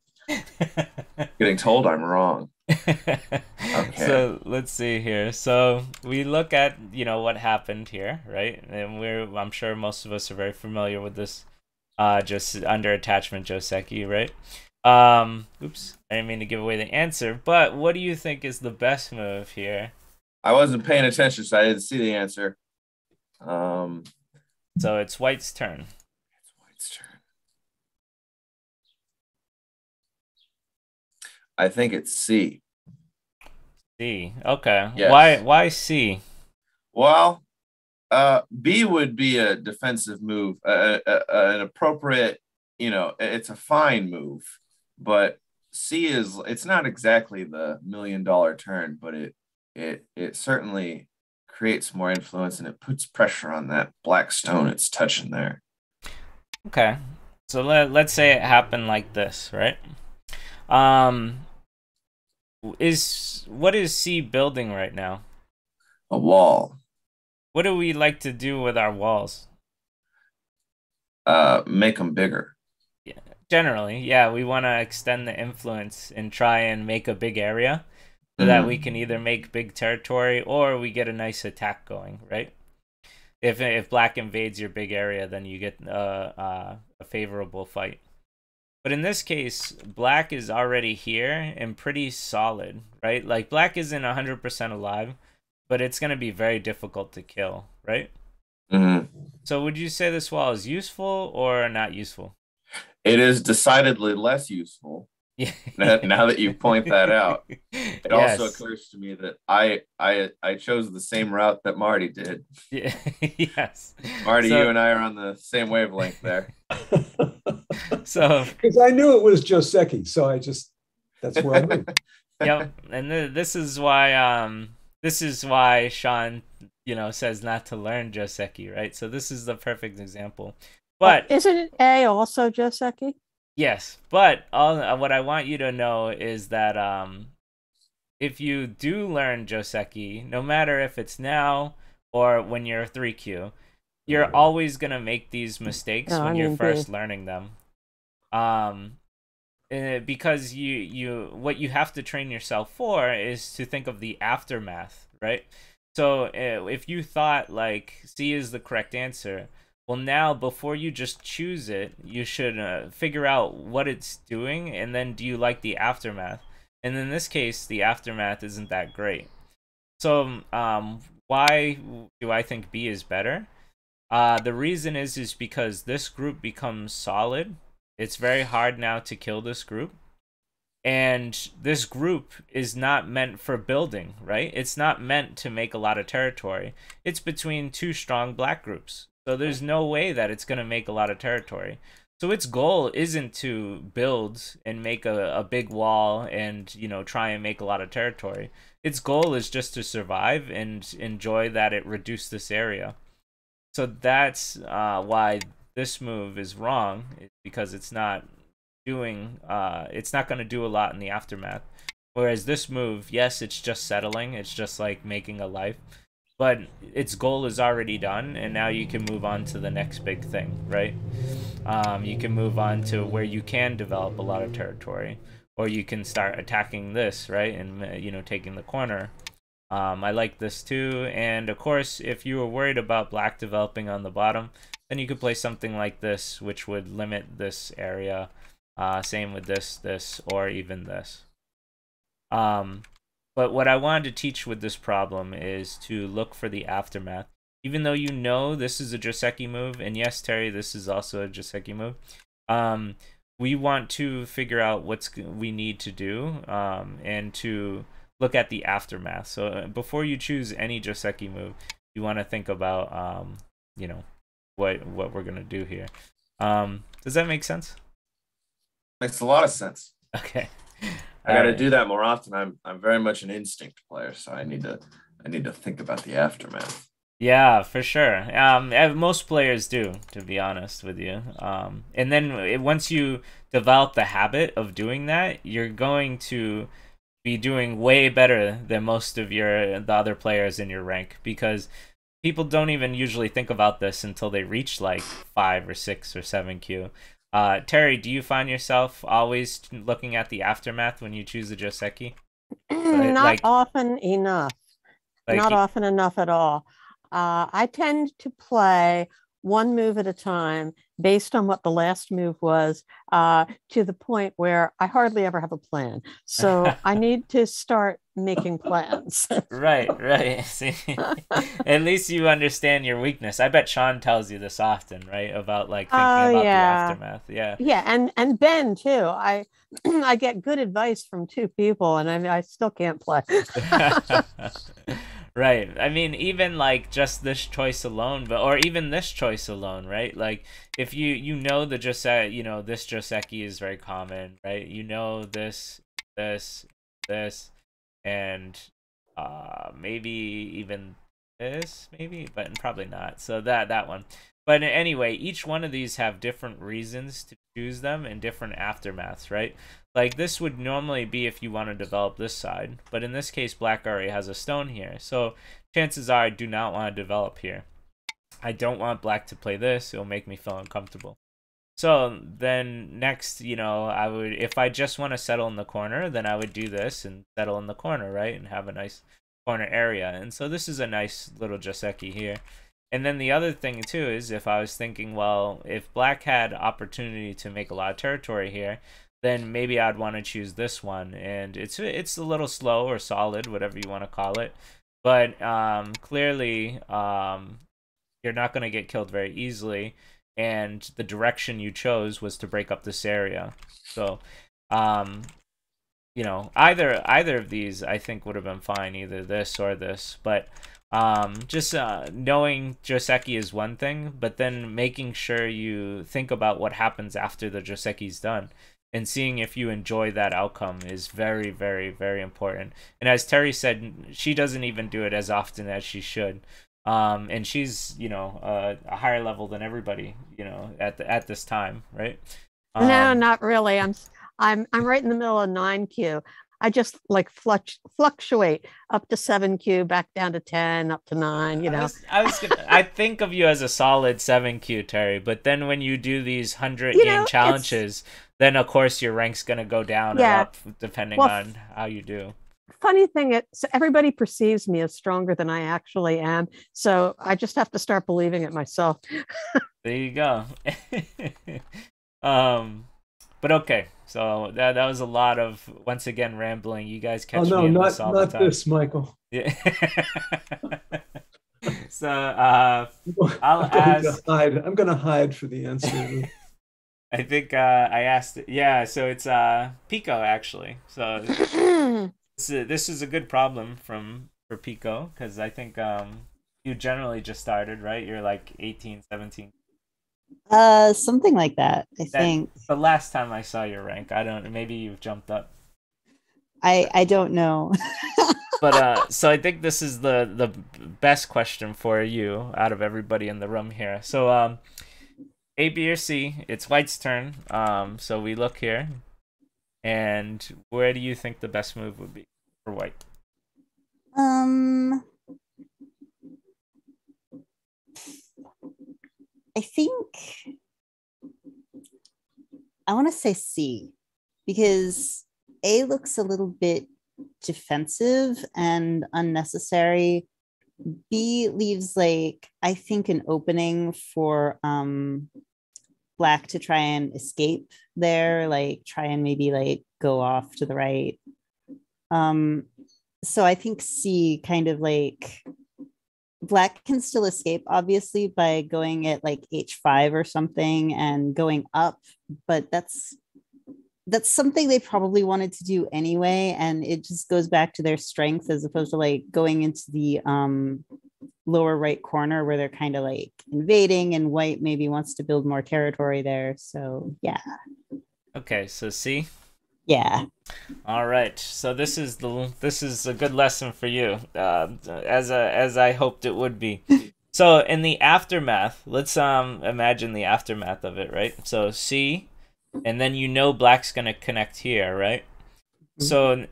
Getting told I'm wrong. Okay. So let's see here. So we look at you know what happened here, right? And we're I'm sure most of us are very familiar with this. Uh, just under attachment Joseki, right? Um, oops, I didn't mean to give away the answer. But what do you think is the best move here? I wasn't paying attention, so I didn't see the answer. Um, so it's White's turn. It's White's turn. I think it's C. C. Okay. Yes. Why why C? Well, uh, B would be a defensive move, uh, uh, an appropriate, you know, it's a fine move, but C is it's not exactly the million dollar turn, but it it it certainly creates more influence and it puts pressure on that black stone it's touching there. Okay. So let, let's say it happened like this, right? Um, is what is C building right now? A wall. What do we like to do with our walls? Uh, make them bigger. Yeah, generally, yeah, we want to extend the influence and try and make a big area so mm. that we can either make big territory or we get a nice attack going, right? If if black invades your big area, then you get uh, uh, a favorable fight. But in this case, black is already here and pretty solid, right? Like black isn't 100% alive, but it's going to be very difficult to kill, right? Mm-hmm. So would you say this wall is useful or not useful? It is decidedly less useful. Yeah. now that you point that out, it yes. also occurs to me that I I I chose the same route that Marty did. Yeah. yes. Marty, so, you and I are on the same wavelength there. so because I knew it was Joseki, so I just that's where I went. yep, and th- this is why um this is why Sean you know says not to learn Joseki, right? So this is the perfect example. But well, isn't A also Joseki? Yes, but all uh, what I want you to know is that um if you do learn Joseki, no matter if it's now or when you're 3Q, you're always gonna make these mistakes no, when you're first learning them. Um, eh, because you you what you have to train yourself for is to think of the aftermath, right? So uh, if you thought like C is the correct answer, well now before you just choose it, you should uh, figure out what it's doing, and then do you like the aftermath? And in this case, the aftermath isn't that great. So um, why do I think B is better? Uh, the reason is is because this group becomes solid. It's very hard now to kill this group. And this group is not meant for building, right? It's not meant to make a lot of territory. It's between two strong black groups. So there's no way that it's going to make a lot of territory. So its goal isn't to build and make a, a big wall and, you know, try and make a lot of territory. Its goal is just to survive and enjoy that it reduced this area. So that's uh, why this move is wrong, because it's not doing, uh, it's not going to do a lot in the aftermath. Whereas this move, yes, it's just settling, it's just like making a life, but its goal is already done, and now you can move on to the next big thing, right? Um, you can move on to where you can develop a lot of territory, or you can start attacking this, right, and uh, you know taking the corner um, I like this too. And of course, if you were worried about black developing on the bottom, then you could play something like this, which would limit this area. Uh, same with this, this, or even this. Um, but what I wanted to teach with this problem is to look for the aftermath. Even though you know this is a Joseki move, and yes, Terry, this is also a Joseki move. Um, we want to figure out what's we need to do, um, and to look at the aftermath. So uh, before you choose any Joseki move, you want to think about, um, you know, what what we're gonna do here. Um, does that make sense? Makes a lot of sense. Okay. I got to do that more often. I'm I'm very much an instinct player, so I need to I need to think about the aftermath. Yeah, for sure. Um, most players do, to be honest with you. Um, and then once you develop the habit of doing that, you're going to be doing way better than most of your the other players in your rank because people don't even usually think about this until they reach like five or six or seven kyu. Uh, Terry, do you find yourself always looking at the aftermath when you choose a Joseki? Not like, often enough. Like, Not often enough at all. Uh, I tend to play one move at a time based on what the last move was uh, to the point where I hardly ever have a plan. So I need to start making plans. right, right. See, at least you understand your weakness. I bet Sean tells you this often, right? About like thinking uh, about yeah. the aftermath. Yeah. Yeah, and and Ben too. I I get good advice from two people, and I I still can't play. Right. I mean, even like just this choice alone, but or even this choice alone, right? Like if you you know the Jose, you know this Joseki is very common, right? You know this, this, this, and uh maybe even this, maybe, but probably not. So that that one. But anyway, each one of these have different reasons to choose them and different aftermaths, right? Like this would normally be if you want to develop this side, but in this case, black already has a stone here. So chances are I do not want to develop here. I don't want black to play this. It'll make me feel uncomfortable. So then next, you know, I would, if I just want to settle in the corner, then I would do this and settle in the corner, right? And have a nice corner area. And so this is a nice little Joseki here. And then the other thing too is if I was thinking, well, if black had opportunity to make a lot of territory here, then maybe I'd want to choose this one. And it's it's a little slow or solid, whatever you want to call it. But um, clearly, um, you're not going to get killed very easily. And the direction you chose was to break up this area. So, um, you know, either either of these I think would have been fine, either this or this. But um, just uh, knowing Joseki is one thing, but then making sure you think about what happens after the Joseki's done and seeing if you enjoy that outcome is very very very important. And as terry said she doesn't even do it as often as she should. Um and she's you know uh, a higher level than everybody you know at the, at this time right? Um, no not really. I'm i'm i'm right in the middle of 9q I just like fluct- fluctuate up to seven kyu, back down to ten, up to nine. You know, I, was, I, was gonna, I think of you as a solid seven kyu, Terry. But then when you do these hundred game know, challenges, then of course your rank's gonna go down yeah. or up depending well, on how you do. Funny thing is, everybody perceives me as stronger than I actually am. So I just have to start believing it myself. there you go. um, but okay, so that that was a lot of once again rambling. You guys catch oh, no, me in not, this all not the time. this, Michael. Yeah. so uh, I'll I'm ask. Gonna hide. I'm gonna hide for the answer. I think uh, I asked. Yeah, so it's uh, Pico actually. So this, is, this is a good problem from for Pico because I think um, you generally just started right. You're like 18, 17 uh, something like that. I that, think the last time I saw your rank, I don't. Maybe you've jumped up. I I don't know. but uh, so I think this is the the best question for you out of everybody in the room here. So um, A, B, or C? It's White's turn. Um, so we look here, and where do you think the best move would be for White? Um, I think I want to say C because A looks a little bit defensive and unnecessary B leaves like I think an opening for um black to try and escape there, like try and maybe like go off to the right. Um so I think C kind of like black can still escape obviously by going at like h5 or something and going up but that's that's something they probably wanted to do anyway and it just goes back to their strength as opposed to like going into the um lower right corner where they're kind of like invading and white maybe wants to build more territory there so yeah. Okay so see yeah all right so this is the this is a good lesson for you uh, as a, as i hoped it would be so in the aftermath let's um imagine the aftermath of it right so C, and then you know black's going to connect here, right? Mm-hmm. So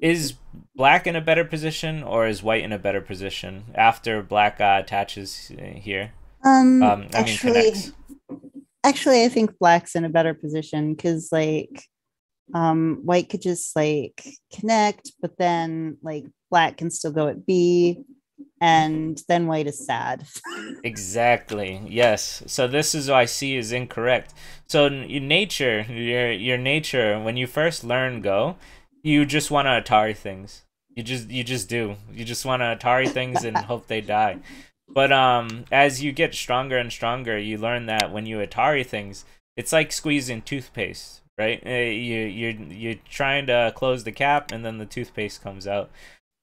is black in a better position or is white in a better position after black uh, attaches here? Um, um I actually, mean connects. Actually, I think black's in a better position cuz like um white could just like connect but then like black can still go at B and then white is sad. exactly. Yes. So this is what I see is incorrect. So nature, your your nature, when you first learn Go, you just want to Atari things. You just you just do. You just want to Atari things and hope they die. But um, as you get stronger and stronger, you learn that when you Atari things, it's like squeezing toothpaste, right? Uh, you you you're trying to close the cap, and then the toothpaste comes out.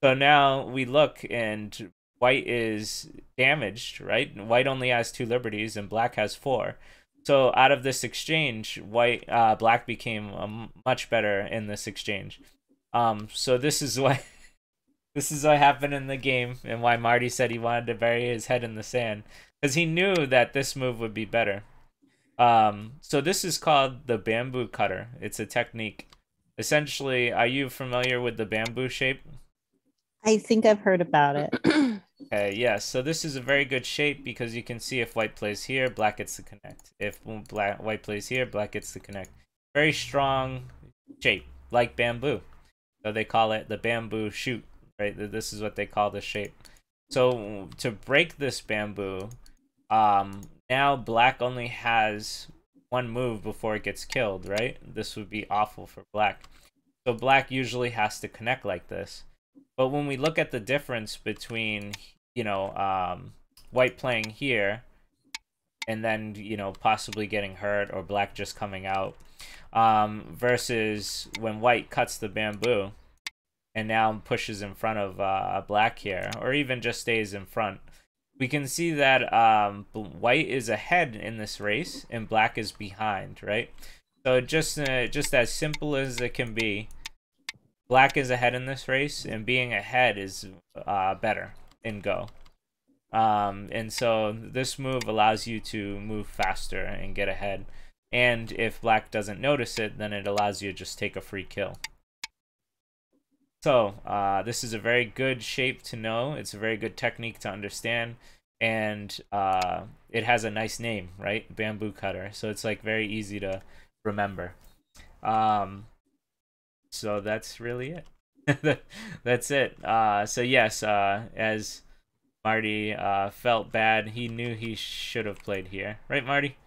So now we look, and white is damaged, right? White only has two liberties and black has four. So out of this exchange, white uh, black became much better in this exchange. Um, so this is why this is what happened in the game and why Marty said he wanted to bury his head in the sand because he knew that this move would be better. Um, so this is called the bamboo cutter. It's a technique. Essentially, are you familiar with the bamboo shape? I think I've heard about it. Okay, yeah, so this is a very good shape because you can see if white plays here, black gets the connect. If black white plays here, black gets the connect. Very strong shape, like bamboo. So they call it the bamboo shoot, right? This is what they call the shape. So to break this bamboo, um, now black only has one move before it gets killed, right? This would be awful for black. So black usually has to connect like this. But when we look at the difference between, you know, um, white playing here and then, you know, possibly getting hurt or black just coming out um, versus when white cuts the bamboo and now pushes in front of uh, black here or even just stays in front, we can see that um, white is ahead in this race and black is behind, right? So just uh, just as simple as it can be, Black is ahead in this race, and being ahead is uh, better in Go. Um, and so this move allows you to move faster and get ahead. And if black doesn't notice it, then it allows you to just take a free kill. So uh, this is a very good shape to know. It's a very good technique to understand. And uh, it has a nice name, right? Bamboo cutter. So it's like very easy to remember. Um, so that's really it. that's it. Uh, so yes, uh, as Marty uh, felt bad, he knew he should have played here, right, Marty?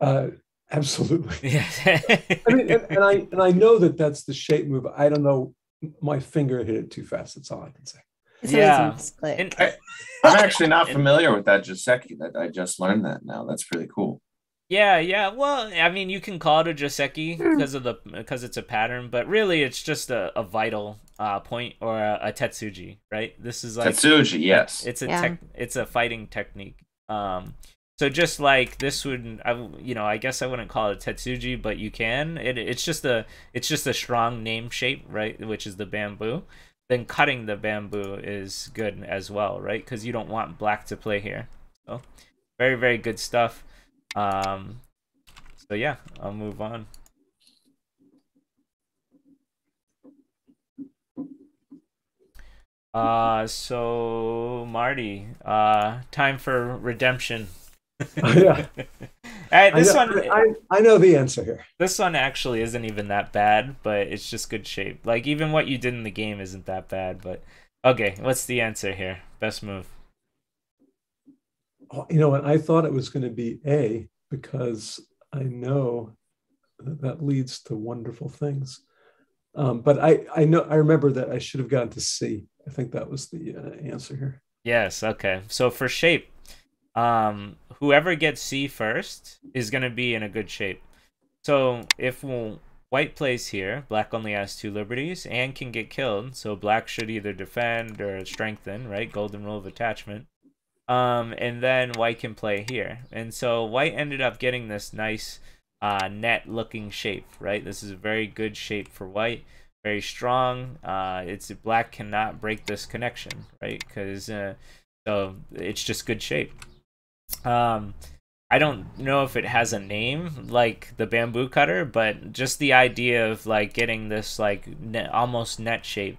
Uh, absolutely. Yes. I mean, and, and, I and I know that that's the shape move. I don't know. My finger hit it too fast. That's all I can say. yeah, and, I, am actually not familiar with that Joseki. That I just learned that now. That's pretty cool. Yeah, yeah. Well, I mean, you can call it a Joseki hmm. because of the because it's a pattern, but really, it's just a, a vital uh, point or a, a, Tesuji, right? This is like Tesuji. Yes, it's a yeah. tech, it's a fighting technique. Um, so just like this would, I, you know, I guess I wouldn't call it Tesuji, but you can. It, it's just a it's just a strong name shape, right? Which is the bamboo. Then cutting the bamboo is good as well, right? Because you don't want black to play here. So very very good stuff. Um, so yeah, I'll move on. Uh, so Marty, uh, time for redemption. yeah. this I know, one, I, I know the answer here. This one actually isn't even that bad, but it's just good shape. Like even what you did in the game isn't that bad, but Okay, what's the answer here? Best move. Oh, you know what? I thought it was going to be A because I know that, that leads to wonderful things. Um, but I, I know I remember that I should have gotten to C. I think that was the uh, answer here. Yes. Okay. So for shape, um, whoever gets C first is going to be in a good shape. So if white plays here, black only has two liberties and can get killed. So black should either defend or strengthen, right? Golden rule of attachment. Um, and then white can play here. And so white ended up getting this nice uh, net looking shape, right? This is a very good shape for white. Very strong. Uh, it's black cannot break this connection, right? Because uh, so it's just good shape. Um, I don't know if it has a name like the bamboo cutter, but just the idea of like getting this like net, almost net shape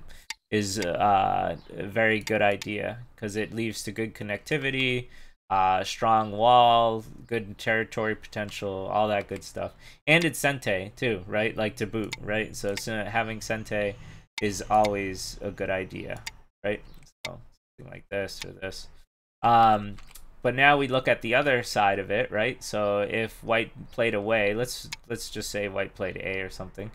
is uh, a very good idea because it leads to good connectivity, uh, strong wall, good territory potential, all that good stuff. And it's Sente too, right? Like to boot, right? So, so having Sente is always a good idea, right? So something like this or this. Um, but now we look at the other side of it, right? So if white played away, let's let's just say white played A or something.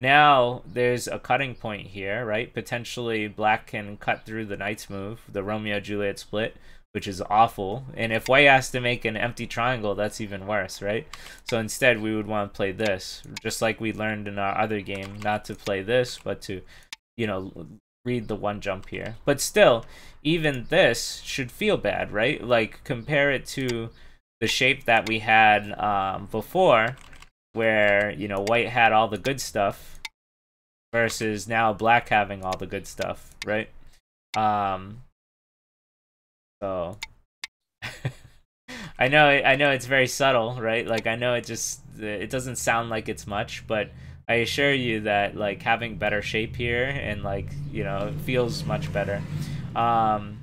Now there's a cutting point here, right? Potentially black can cut through the knight's move, the Romeo Juliet split, which is awful. And if white has to make an empty triangle, that's even worse, right? So instead we would want to play this, just like we learned in our other game, not to play this, but to, you know, read the one jump here. But still, even this should feel bad, right? Like compare it to the shape that we had um, before, where you know white had all the good stuff, versus now black having all the good stuff, right? Um. So. I know, I know it's very subtle, right? Like I know it just it doesn't sound like it's much, but I assure you that like having better shape here and like you know it feels much better. Um,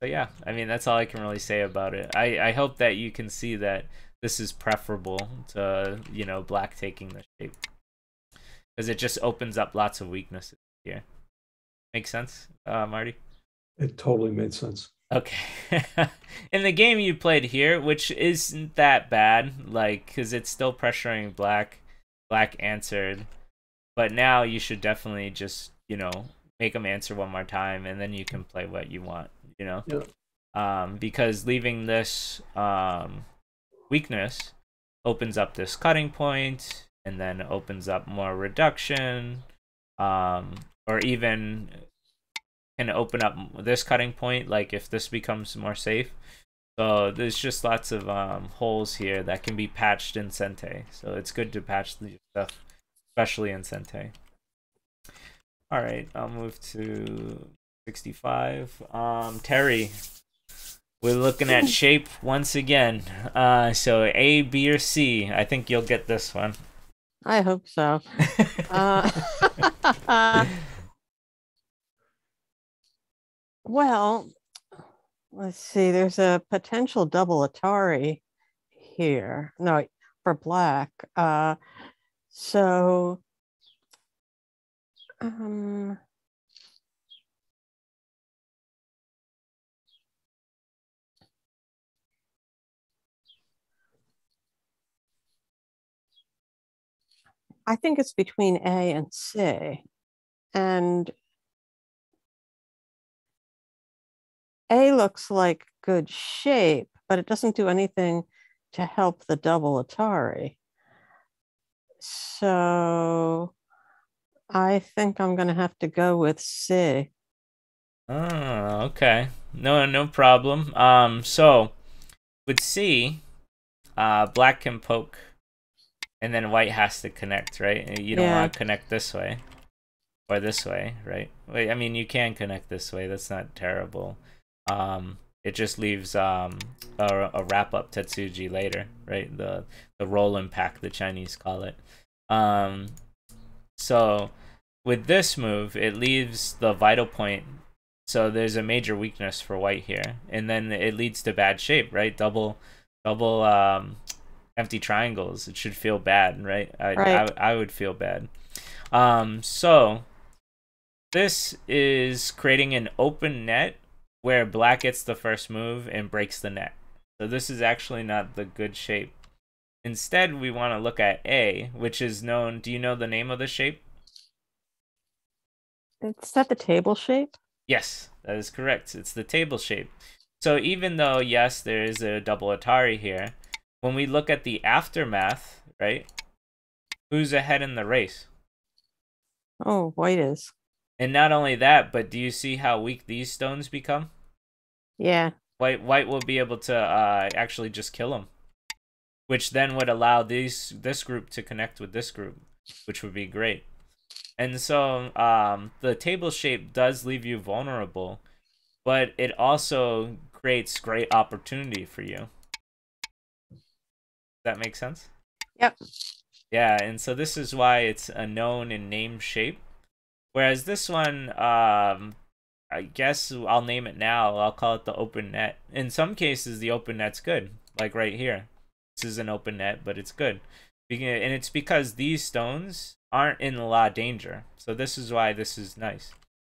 but yeah, I mean that's all I can really say about it. I I hope that you can see that this is preferable to you know black taking the shape because it just opens up lots of weaknesses here. Make sense, uh, Marty? It totally made sense. Okay. in the game you played here, which isn't that bad, like, because it's still pressuring black, black answered. But now you should definitely just, you know, make them answer one more time, and then you can play what you want, you know? Yeah. Um, because leaving this um, weakness opens up this cutting point, and then opens up more reduction, um, or even can open up this cutting point like if this becomes more safe. So there's just lots of um, holes here that can be patched in Sente. So it's good to patch the stuff especially in Sente. All right I'll move to 65 um Terry we're looking at shape once again. Uh so A B or C? I think you'll get this one. I hope so. uh, Well, let's see. There's a potential double Atari here. No, for black. Uh, so, um, I think it's between A and C. And A looks like good shape, but it doesn't do anything to help the double Atari. So I think I'm going to have to go with C. Oh, okay. No, no problem. Um, so with C, uh, black can poke, and then white has to connect, right? You don't yeah. want to connect this way or this way, right? Wait, I mean, you can connect this way. That's not terrible um, it just leaves um, a, a wrap up Tesuji later, right? The the roll impact, the Chinese call it. Um, so with this move, it leaves the vital point. So there's a major weakness for white here, and then it leads to bad shape, right? Double, double um, empty triangles. It should feel bad, right? I, right. I, I would feel bad. Um, so this is creating an open net where black gets the first move and breaks the net. So this is actually not the good shape. Instead, we want to look at A, which is known. Do you know the name of the shape? It's that the table shape? Yes, that is correct. It's the table shape. So even though, yes, there is a double Atari here, when we look at the aftermath, right, who's ahead in the race? Oh, white is. And not only that, but do you see how weak these stones become? Yeah. White white will be able to uh, actually just kill them, which then would allow these this group to connect with this group, which would be great. And so um, the table shape does leave you vulnerable, but it also creates great opportunity for you. That makes sense? Yep. Yeah, and so this is why it's a known and named shape. Whereas this one, um, I guess I'll name it now. I'll call it the open net. In some cases, the open net's good, like right here. This is an open net, but it's good. And it's because these stones aren't in a lot of danger. So this is why this is nice.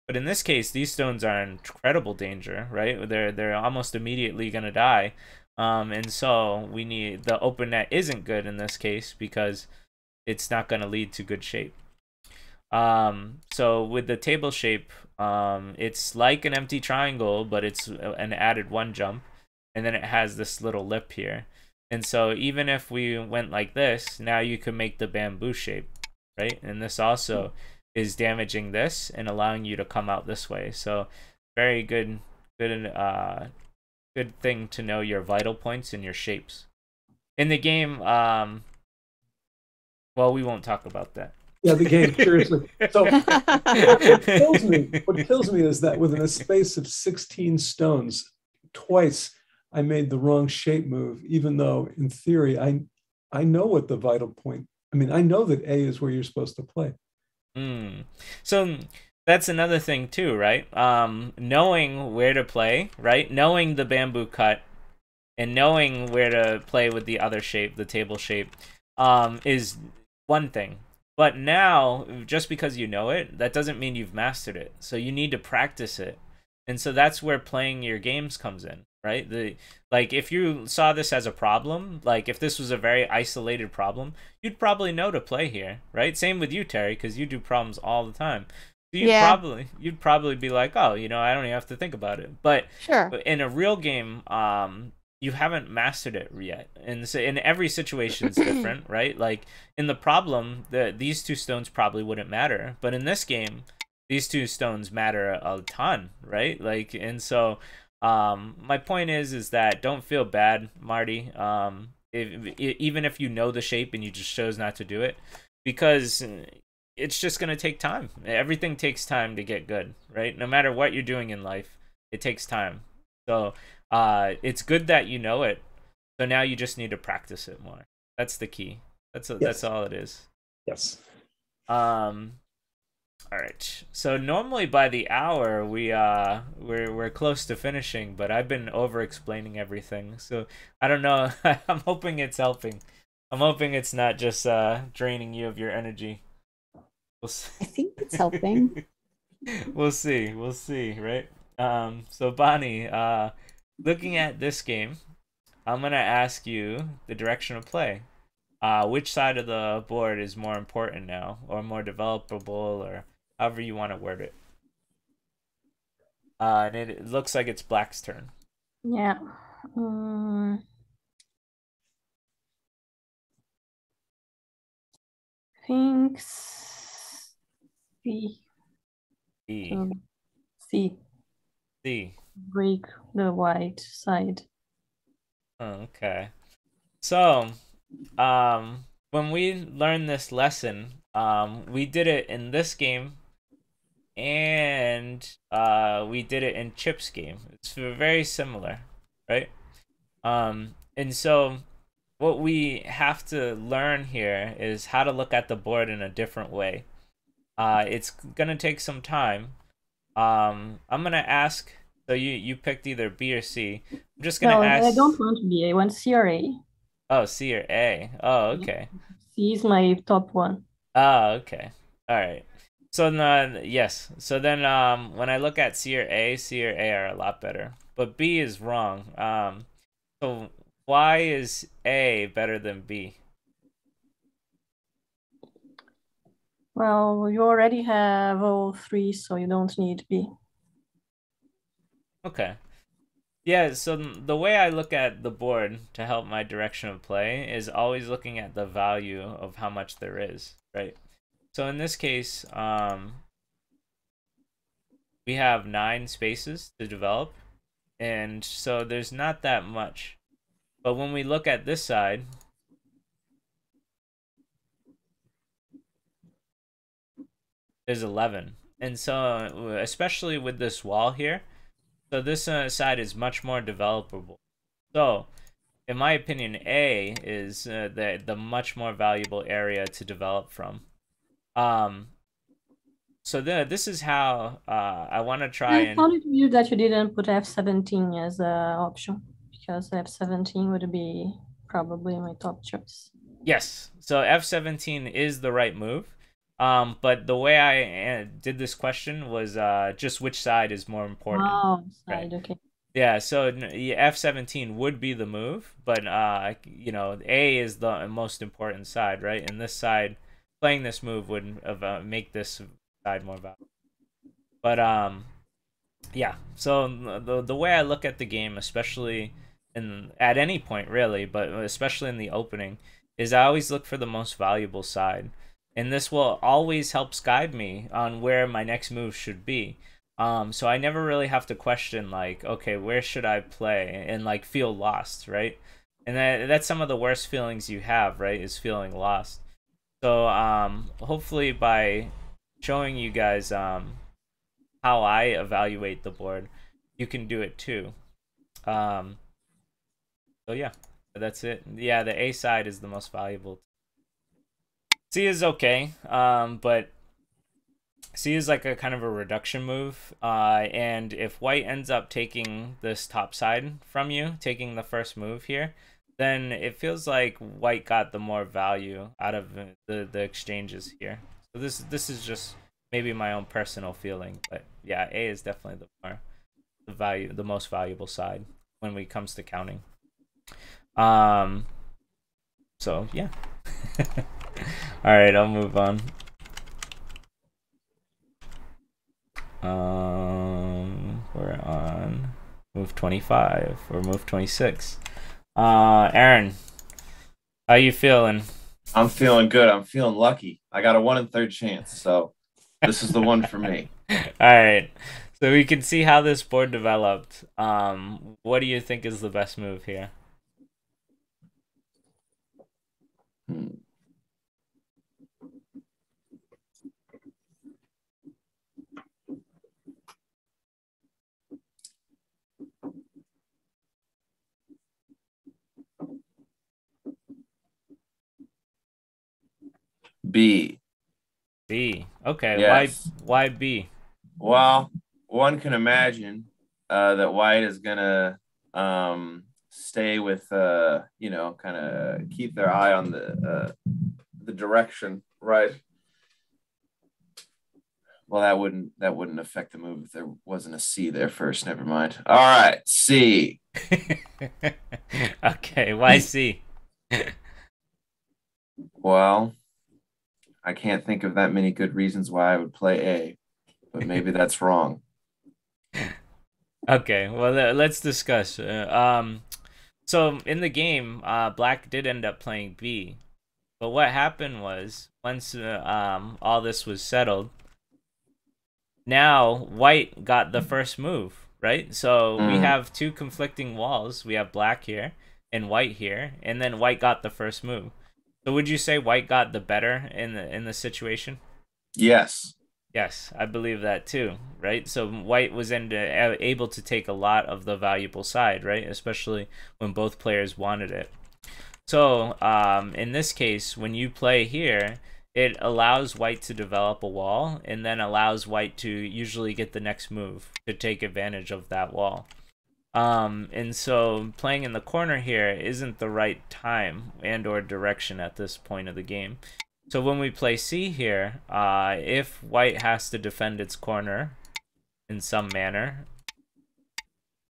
But in this case, these stones are in incredible danger, right? They're they're almost immediately gonna die. Um, and so we need the open net isn't good in this case because it's not gonna lead to good shape. Um, so with the table shape, um, it's like an empty triangle, but it's an added one jump, and then it has this little lip here. And so even if we went like this, now you can make the bamboo shape, right? And this also is damaging this and allowing you to come out this way. So very good, good, uh, good thing to know your vital points and your shapes. In the game, um, well, we won't talk about that. Yeah, the game, seriously. So what kills me, what kills me is that within a space of 16 stones, twice I made the wrong shape move, even though in theory I I know what the vital point. I mean, I know that A is where you're supposed to play. Mm. So that's another thing too, right? Um, knowing where to play, right? Knowing the bamboo cut and knowing where to play with the other shape, the table shape, um, is one thing. But now, just because you know it, that doesn't mean you've mastered it. So you need to practice it. And so that's where playing your games comes in, right? The like if you saw this as a problem, like if this was a very isolated problem, you'd probably know to play here, right? Same with you, Terry, because you do problems all the time. So you'd Yeah. probably you'd probably be like, oh, you know, I don't even have to think about it. But Sure. in a real game, um, you haven't mastered it yet, and so in every situation is different, right? Like in the problem, the these two stones probably wouldn't matter, but in this game, these two stones matter a ton, right? Like, and so, um, my point is, is that don't feel bad, Marty. Um, if, i even if you know the shape and you just chose not to do it, because it's just gonna take time. Everything takes time to get good, right? No matter what you're doing in life, it takes time. So uh, it's good that you know it. So now you just need to practice it more. That's the key. That's a, that's all it is. Yes. Um, all right. So normally by the hour we uh we're we're close to finishing, but I've been over explaining everything. So I don't know. I'm hoping it's helping. I'm hoping it's not just uh draining you of your energy. We'll see. I think it's helping. we'll see. We'll see, right? Um so Bonnie, uh looking at this game, I'm going to ask you the direction of play. Uh which side of the board is more important now or more developable or however you want to word it. Uh and it, it looks like it's black's turn. Yeah. Um, think C. E. Um, C. C. Break the white side. Oh, okay. So, um, when we learned this lesson, um, we did it in this game, and uh, we did it in Chip's game. It's very similar, right? Um, and so, what we have to learn here is how to look at the board in a different way. Uh, it's gonna take some time. Um, I'm gonna ask. So you you picked either B or C. I'm just gonna No, ask. I don't want B. I want C or A. Oh, C or A. Oh, okay. C is my top one. Oh, okay. All right. So then, yes. So then, um, when I look at C or A, C or A are a lot better, but B is wrong. Um, so why is A better than B? Well, you already have all three, so you don't need B. Okay. Yeah, so the way I look at the board to help my direction of play is always looking at the value of how much there is, right? So in this case, um, we have nine spaces to develop, and so there's not that much. But when we look at this side, there's 11. And so, especially with this wall here, so this uh, side is much more developable. So, in my opinion, A is uh, the the much more valuable area to develop from. Um. So the, this is how uh, I want to try I and. found it weird that you didn't put F17 as an option because F17 would be probably my top choice. Yes. So F17 is the right move. Um, but the way I uh, did this question was uh, just which side is more important. Oh, Right. side, okay. Yeah, so F seventeen would be the move, but uh, you know, A is the most important side, right? And this side, playing this move would uh, make this side more valuable. But um, yeah. So the the way I look at the game, especially in at any point really, but especially in the opening, is I always look for the most valuable side, and this will always helps guide me on where my next move should be. Um, so I never really have to question like, okay, where should I play and like feel lost, right? And that that's some of the worst feelings you have, right? Is feeling lost. So um, hopefully by showing you guys um, how I evaluate the board, you can do it too. Um, so yeah, that's it. Yeah, the A side is the most valuable. C is okay, um, but C is like a kind of a reduction move, uh, and if white ends up taking this top side from you, taking the first move here, then it feels like white got the more value out of the the exchanges here. So this this is just maybe my own personal feeling, but yeah, A is definitely the more the value the most valuable side when it comes to counting. Um. So yeah. All right, I'll move on. Um, we're on move 25 or move 26. Uh, Aaron, how you feeling? I'm feeling good. I'm feeling lucky. I got a one in third chance, so this is the one for me. All right. So we can see how this board developed. Um, what do you think is the best move here? Hmm. B. B. Okay. Yes. Why? Why B? Well, one can imagine uh, that White is gonna um, stay with, uh, you know, kind of keep their eye on the uh, the direction, right? Well, that wouldn't that wouldn't affect the move if there wasn't a C there first. Never mind. All right, C. okay. Why C? Well, I can't think of that many good reasons why I would play A, but maybe that's wrong. Okay, well let's discuss. Uh, um, so in the game, uh, Black did end up playing B, but what happened was once uh, um all this was settled, now White got the first move, right? So we Mhm. have two conflicting walls. We have Black here and White here, and then White got the first move. So would you say White got the better in the in the situation? Yes. Yes, I believe that too, right? So White was in uh, able to take a lot of the valuable side, right? Especially when both players wanted it. So um, in this case, when you play here, it allows White to develop a wall, and then allows White to usually get the next move to take advantage of that wall. Um, and so playing in the corner here isn't the right time and or direction at this point of the game So when we play C here, uh, if white has to defend its corner in some manner,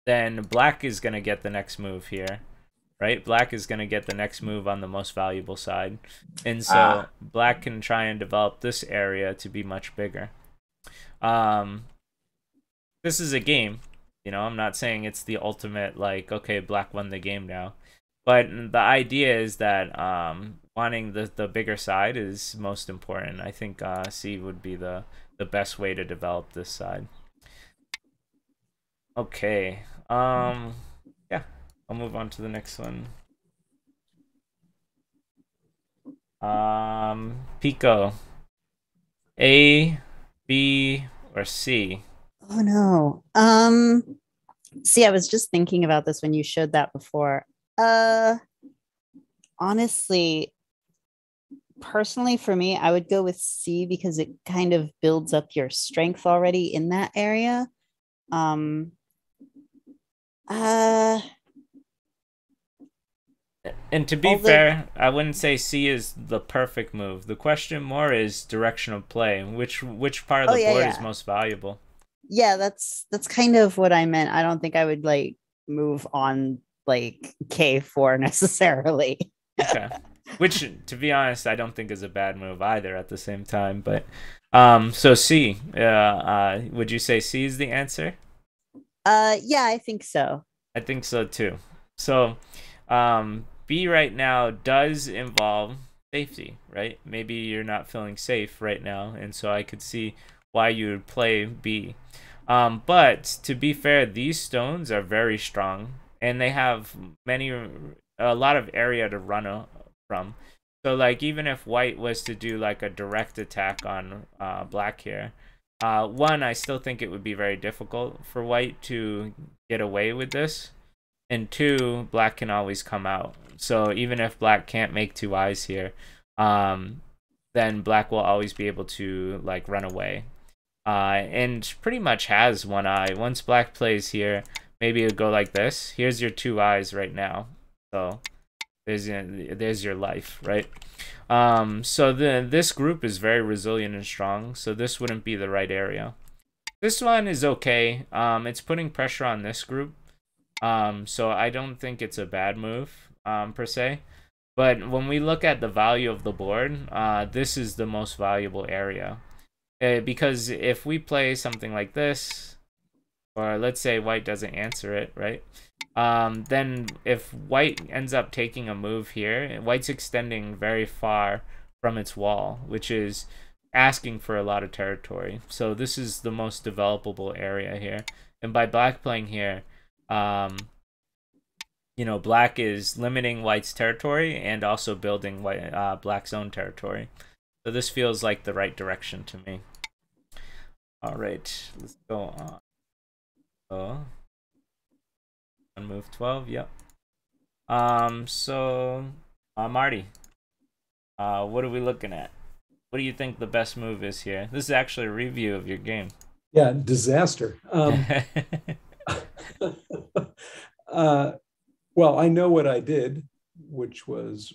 then black is going to get the next move here, right? Black is going to get the next move on the most valuable side. And so ah. black can try and develop this area to be much bigger. Um, this is a game. You know, I'm not saying it's the ultimate, like, okay, black won the game now. But the idea is that um, wanting the, the bigger side is most important. I think uh, C would be the, the best way to develop this side. Okay. Um, yeah, I'll move on to the next one. Um, Pico. A, B, or C? Oh no. Um, see, I was just thinking about this when you showed that before. Uh, honestly, personally for me, I would go with C because it kind of builds up your strength already in that area. Um uh and to be fair, I wouldn't say C is the perfect move. The question more is direction of play. Which which part of oh, the yeah, board yeah. is most valuable? Yeah, that's that's kind of what I meant. I don't think I would like move on like K4 necessarily. okay. Which to be honest i don't think is a bad move either at the same time but um so c uh, uh would you say c is the answer? Uh yeah i think so. I think so too. So um b right now does involve safety right? Maybe you're not feeling safe right now and so i could see why you would play b um but to be fair these stones are very strong and they have many a lot of area to run from. So like even if white was to do like a direct attack on uh, black here, uh, one I still think it would be very difficult for white to get away with this, and two black can always come out. So even if black can't make two eyes here, um, then black will always be able to like run away, uh, and pretty much has one eye. Once black plays here, maybe it'll go like this. Here's your two eyes right now. So there's there's your life, right? Um, so the this group is very resilient and strong, so this wouldn't be the right area. This one is okay. Um, it's putting pressure on this group, um, so I don't think it's a bad move um, per se. But when we look at the value of the board, uh, this is the most valuable area. Uh, because if we play something like this, or let's say white doesn't answer it, right? Um, then if white ends up taking a move here, white's extending very far from its wall, which is asking for a lot of territory. So this is the most developable area here. And by black playing here, um, you know, black is limiting white's territory and also building white, uh, black's own territory. So this feels like the right direction to me. All right, let's go on. So move 12, yep. Um, so, uh, Marty, uh, what are we looking at? What do you think the best move is here? This is actually a review of your game. Yeah, disaster. Um, uh, well, I know what I did, which was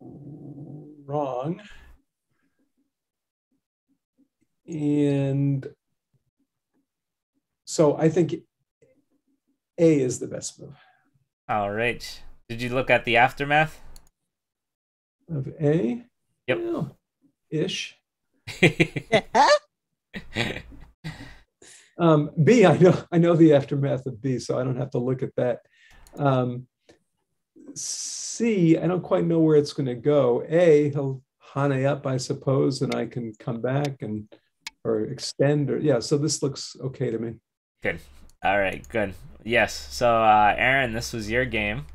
wrong. And so I think a is the best move. All right. Did you look at the aftermath of A? Yep. Yeah. Ish. um, B, I know I know the aftermath of B, so I don't have to look at that. Um, C, I don't quite know where it's going to go. A, he'll hane up, I suppose, and I can come back and or extend or yeah. So this looks okay to me. Good. All right. Good. Yes. So, uh, Aaron, this was your game.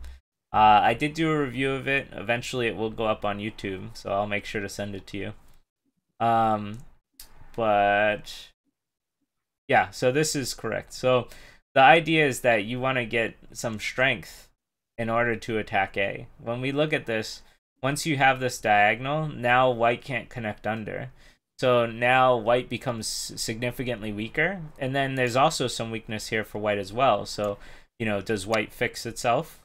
Uh, I did do a review of it. Eventually, it will go up on YouTube, so I'll make sure to send it to you. Um, but yeah, so this is correct. So the idea is that you want to get some strength in order to attack A. When we look at this, once you have this diagonal, now white can't connect under. So now white becomes significantly weaker. And then there's also some weakness here for white as well. So, you know, does white fix itself?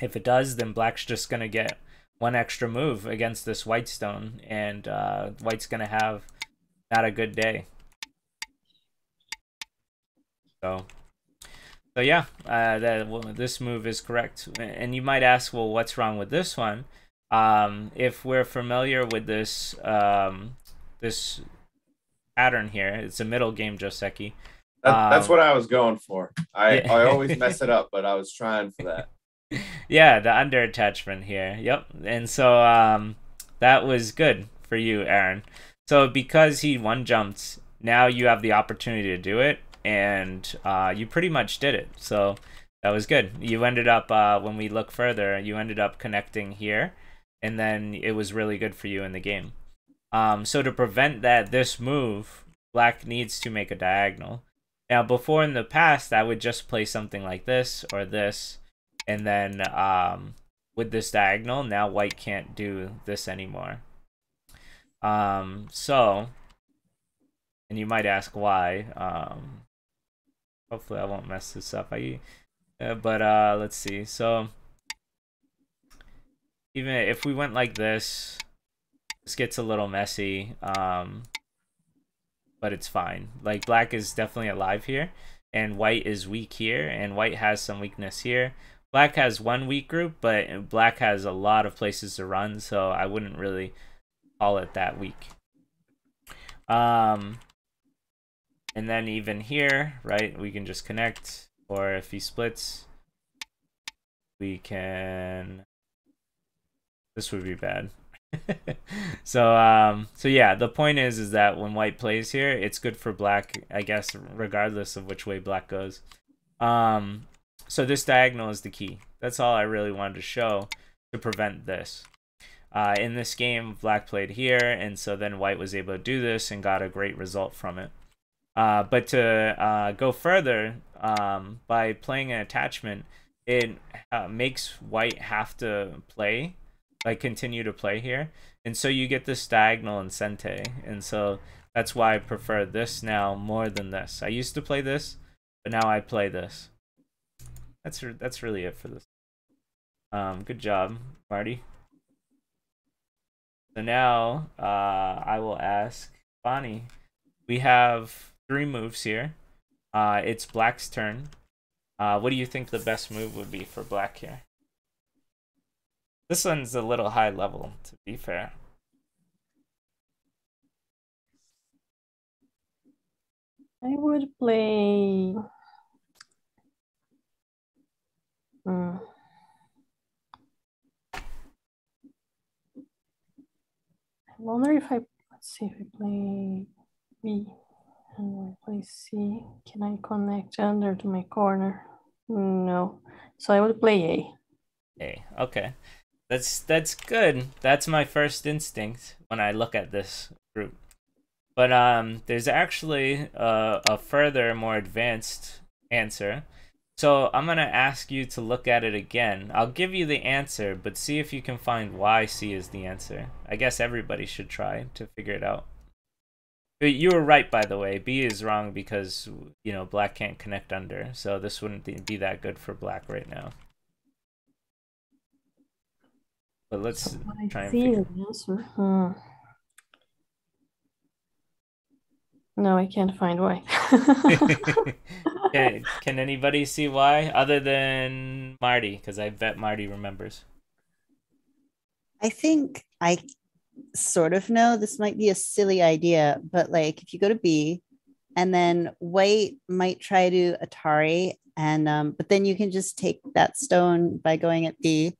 If it does, then black's just going to get one extra move against this white stone, and uh, white's gonna have not a good day. So, so yeah, uh, that well, this move is correct. And you might ask, well, what's wrong with this one? Um, if we're familiar with this um, this pattern here, it's a middle game Joseki. That, that's um, what I was going for. I, yeah. I always mess it up, but I was trying for that. Yeah, the under attachment here. Yep. And so um, that was good for you, Aaron. So because he one jumped, now you have the opportunity to do it, and uh, you pretty much did it. So that was good. You ended up uh, when we look further, you ended up connecting here, and then it was really good for you in the game. Um, so to prevent that, this move, black needs to make a diagonal. Now, before in the past, I would just play something like this or this, and then um, with this diagonal, now white can't do this anymore. Um, so, and you might ask why. Um, hopefully, I won't mess this up. I, uh, but uh, let's see. So, even if we went like this, this gets a little messy. Um, but it's fine. Like black is definitely alive here, and white is weak here, and white has some weakness here. Black has one weak group, but black has a lot of places to run, so I wouldn't really call it that weak. Um, and then even here, right, we can just connect, or if he splits, we can, this would be bad. so um so yeah the point is is that when white plays here it's good for black i guess regardless of which way black goes. Um so this diagonal is the key. That's all i really wanted to show to prevent this. Uh, in this game black played here and so then white was able to do this and got a great result from it. Uh, but to uh, go further um, by playing an attachment it uh, makes white have to play like continue to play here. And so you get this diagonal and Sente. And so that's why I prefer this now more than this. I used to play this, but now I play this. That's that's really it for this. Um, good job, Marty. So now uh, I will ask Bonnie. We have three moves here. Uh, it's Black's turn. Uh, what do you think the best move would be for Black here? This one's a little high level, to be fair. I would play. Hmm. I wonder if I let's see if I play B and I play C. Can I connect under to my corner? No. So I would play A. A. Okay. That's that's good. That's my first instinct when I look at this group. But um, there's actually a, a further, more advanced answer. So I'm gonna ask you to look at it again. I'll give you the answer, but see if you can find why C is the answer. I guess everybody should try to figure it out. But you were right, by the way. B is wrong because you know black can't connect under, so this wouldn't be that good for black right now. But let's try and figure. the answer. Hmm. No, I can't find why. can, can anybody see why other than Marty? Because I bet Marty remembers. I think I sort of know this might be a silly idea, but like if you go to B and then white might try to Atari and um, but then you can just take that stone by going at B.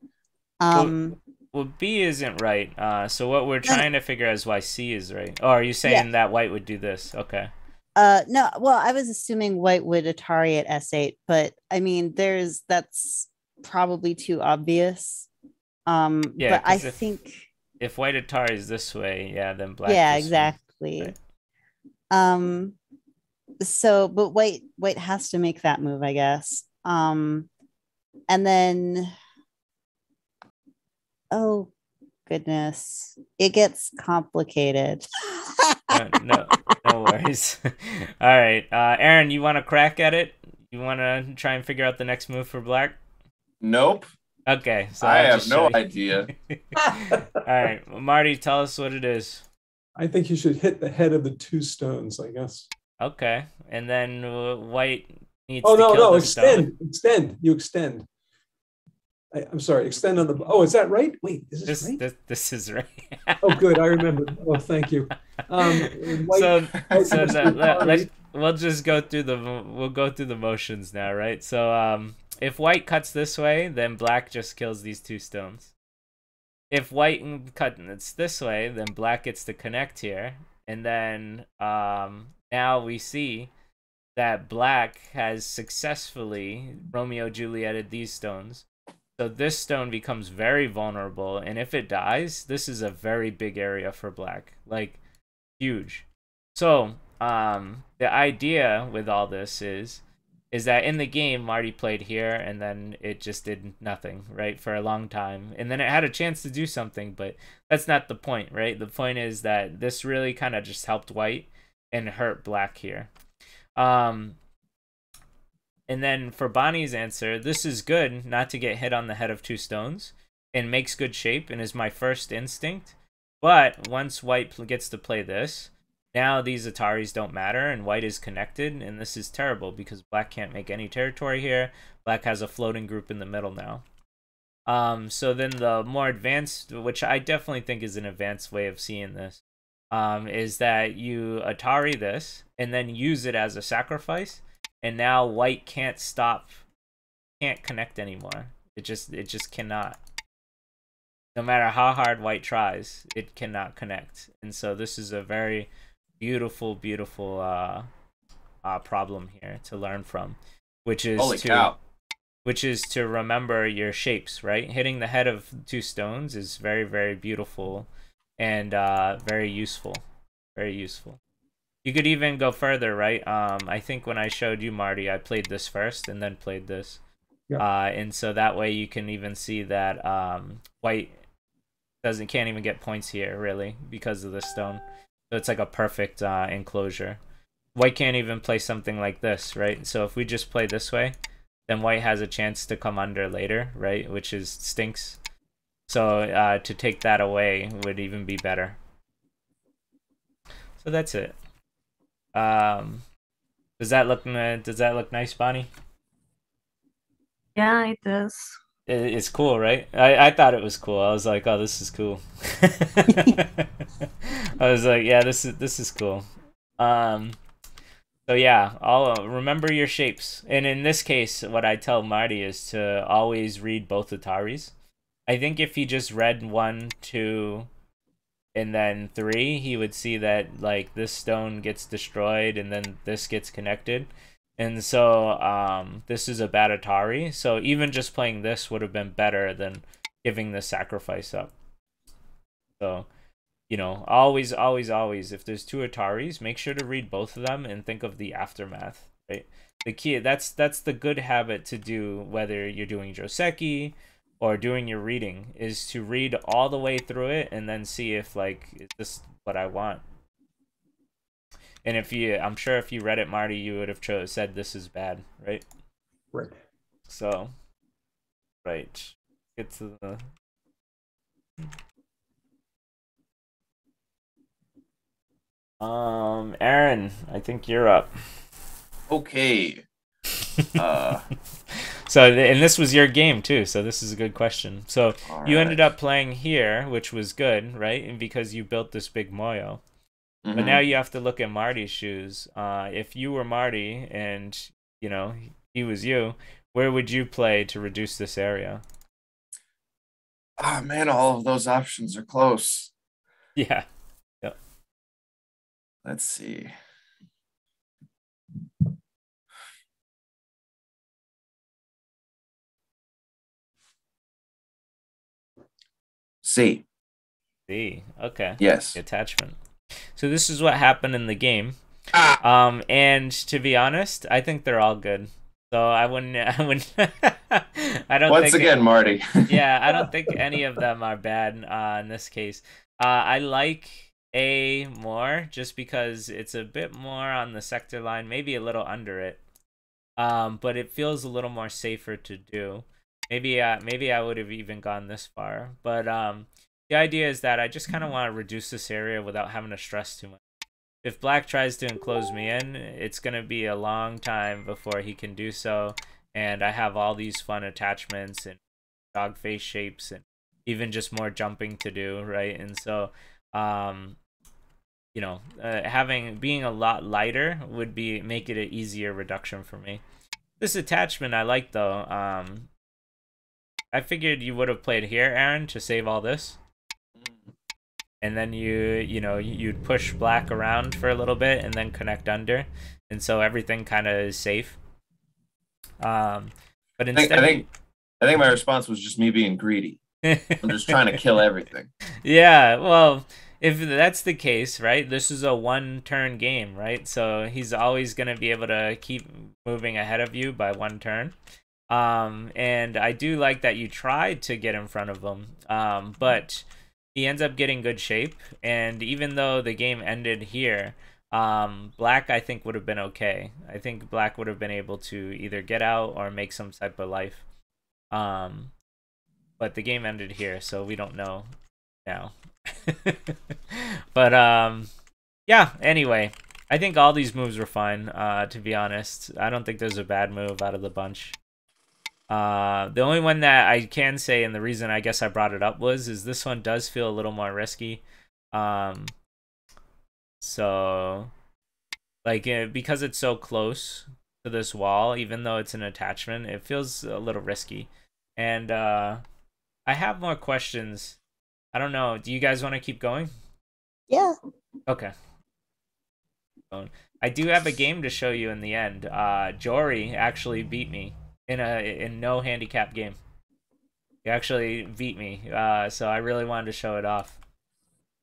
Um, well, B isn't right. Uh, so what we're trying to figure out is why C is right. Oh, are you saying yeah. that white would do this? Okay. Uh, no. Well, I was assuming white would Atari at S8, but I mean, there's that's probably too obvious. Um, yeah, but I if, think if white Atari is this way, yeah, then black. Yeah, exactly. Right. Um, so, but white white has to make that move, I guess. Um, and then oh goodness, it gets complicated. no, no, no worries. All right, uh, Aaron, you want to crack at it? You want to try and figure out the next move for black? Nope. Okay, so I have no idea. All right, Marty, tell us what it is. I think you should hit the head of the two stones. I guess. Okay, and then uh, white needs. Oh no, no! Extend, stone. extend. You extend. I, am sorry. Extend on the. Oh, is that right? Wait, is this, this right? This, this is right. oh, good. I remember. Oh, thank you. Um, white, so, white so the, let, let, we'll just go through the we'll go through the motions now, right? So, um, if white cuts this way, then black just kills these two stones. If white cuts this way, then black gets to connect here, and then um, now we see that black has successfully Romeo Julieted these stones. So this stone becomes very vulnerable, and if it dies, this is a very big area for black, like huge. So um, the idea with all this is is that in the game Marty played here and then it just did nothing, right, for a long time. And then it had a chance to do something, but that's not the point, right? The point is that this really kind of just helped white and hurt black here. Um and then for Bonnie's answer, this is good not to get hit on the head of two stones and makes good shape and is my first instinct. But once white gets to play this, now these Ataris don't matter and white is connected and this is terrible because black can't make any territory here. Black has a floating group in the middle now. Um, so then the more advanced, which I definitely think is an advanced way of seeing this, um, is that you Atari this and then use it as a sacrifice and now white can't stop can't connect anymore. It just it just cannot no matter how hard white tries, it cannot connect. And so this is a very beautiful, beautiful uh, uh, problem here to learn from, which is Holy to cow. which is to remember your shapes. Right, hitting the head of two stones is very, very beautiful and uh, very useful. Very useful. You could even go further, right? Um, I think when I showed you Marty, I played this first and then played this. Yeah. Uh, and so that way you can even see that um, white doesn't can't even get points here really because of the stone. So it's like a perfect uh, enclosure. White can't even play something like this, right? So if we just play this way, then white has a chance to come under later, right? Which is stinks. So uh, to take that away would even be better. So that's it. Um, does that look does that look nice, Bonnie? Yeah, it does it's cool, right? I, I thought it was cool. I was like, oh, this is cool. I was like, yeah, this is this is cool. Um, so yeah, I'll uh, remember your shapes. And in this case, what I tell Marty is to always read both Ataris. I think if he just read one, two, and then three, he would see that like this stone gets destroyed and then this gets connected. And so um, this is a bad Atari. So even just playing this would have been better than giving the sacrifice up. So, you know, always, always, always, if there's two Ataris, make sure to read both of them and think of the aftermath, right? The key, that's that's the good habit to do, whether you're doing Joseki or doing your reading, is to read all the way through it and then see if, like, is this what I want? And if you, I'm sure if you read it, Marty, you would have chose said this is bad, right? Right. So, right. Get to the. Um, Aaron, I think you're up. Okay. uh. So, and this was your game too, so this is a good question. So, you ended up playing here, which was good, right? And because you built this big moyo. Mm-hmm. But now you have to look at Marty's shoes. Uh, if you were Marty and you know he was you, where would you play to reduce this area? Oh man, all of those options are close. Yeah. Yep. Let's see. C. C. Okay. Yes. attachment. So this is what happened in the game. Ah. Um, and to be honest, I think they're all good. So I wouldn't. I wouldn't. I don't. Once again, it, Marty. yeah, I don't think any of them are bad uh, in this case. Uh, I like A more just because it's a bit more on the sector line, maybe a little under it. Um, but it feels a little more safer to do. Maybe uh, maybe I would have even gone this far. But um, the idea is that I just kind of want to reduce this area without having to stress too much. If Black tries to enclose me in, it's gonna be a long time before he can do so. And I have all these fun attachments and dog face shapes and even just more jumping to do, right? And so, um, you know, uh, having being a lot lighter would be make it an easier reduction for me. This attachment I like though. Um, I figured you would have played here, Aaron, to save all this. And then you, you know, you'd push black around for a little bit and then connect under. And so everything kind of is safe. Um, but instead, I think, I think, I think my response was just me being greedy. I'm just trying to kill everything. Yeah, well, if that's the case, right? This is a one turn game, right? So he's always going to be able to keep moving ahead of you by one turn. Um, and I do like that you tried to get in front of him, um, but he ends up getting good shape. And even though the game ended here, um, Black I think would have been okay. I think Black would have been able to either get out or make some type of life. Um, but the game ended here, so we don't know now. but um, yeah. Anyway, I think all these moves were fine. Uh, to be honest, I don't think there's a bad move out of the bunch. Uh, the only one that I can say, and the reason I guess I brought it up was, is this one does feel a little more risky. Um, so, like, uh, because it's so close to this wall, even though it's an attachment, it feels a little risky. And uh, I have more questions. I don't know. Do you guys want to keep going? Yeah. Okay. I do have a game to show you in the end. Uh, Jory actually beat me in a in no handicap game. He actually beat me, uh, so I really wanted to show it off.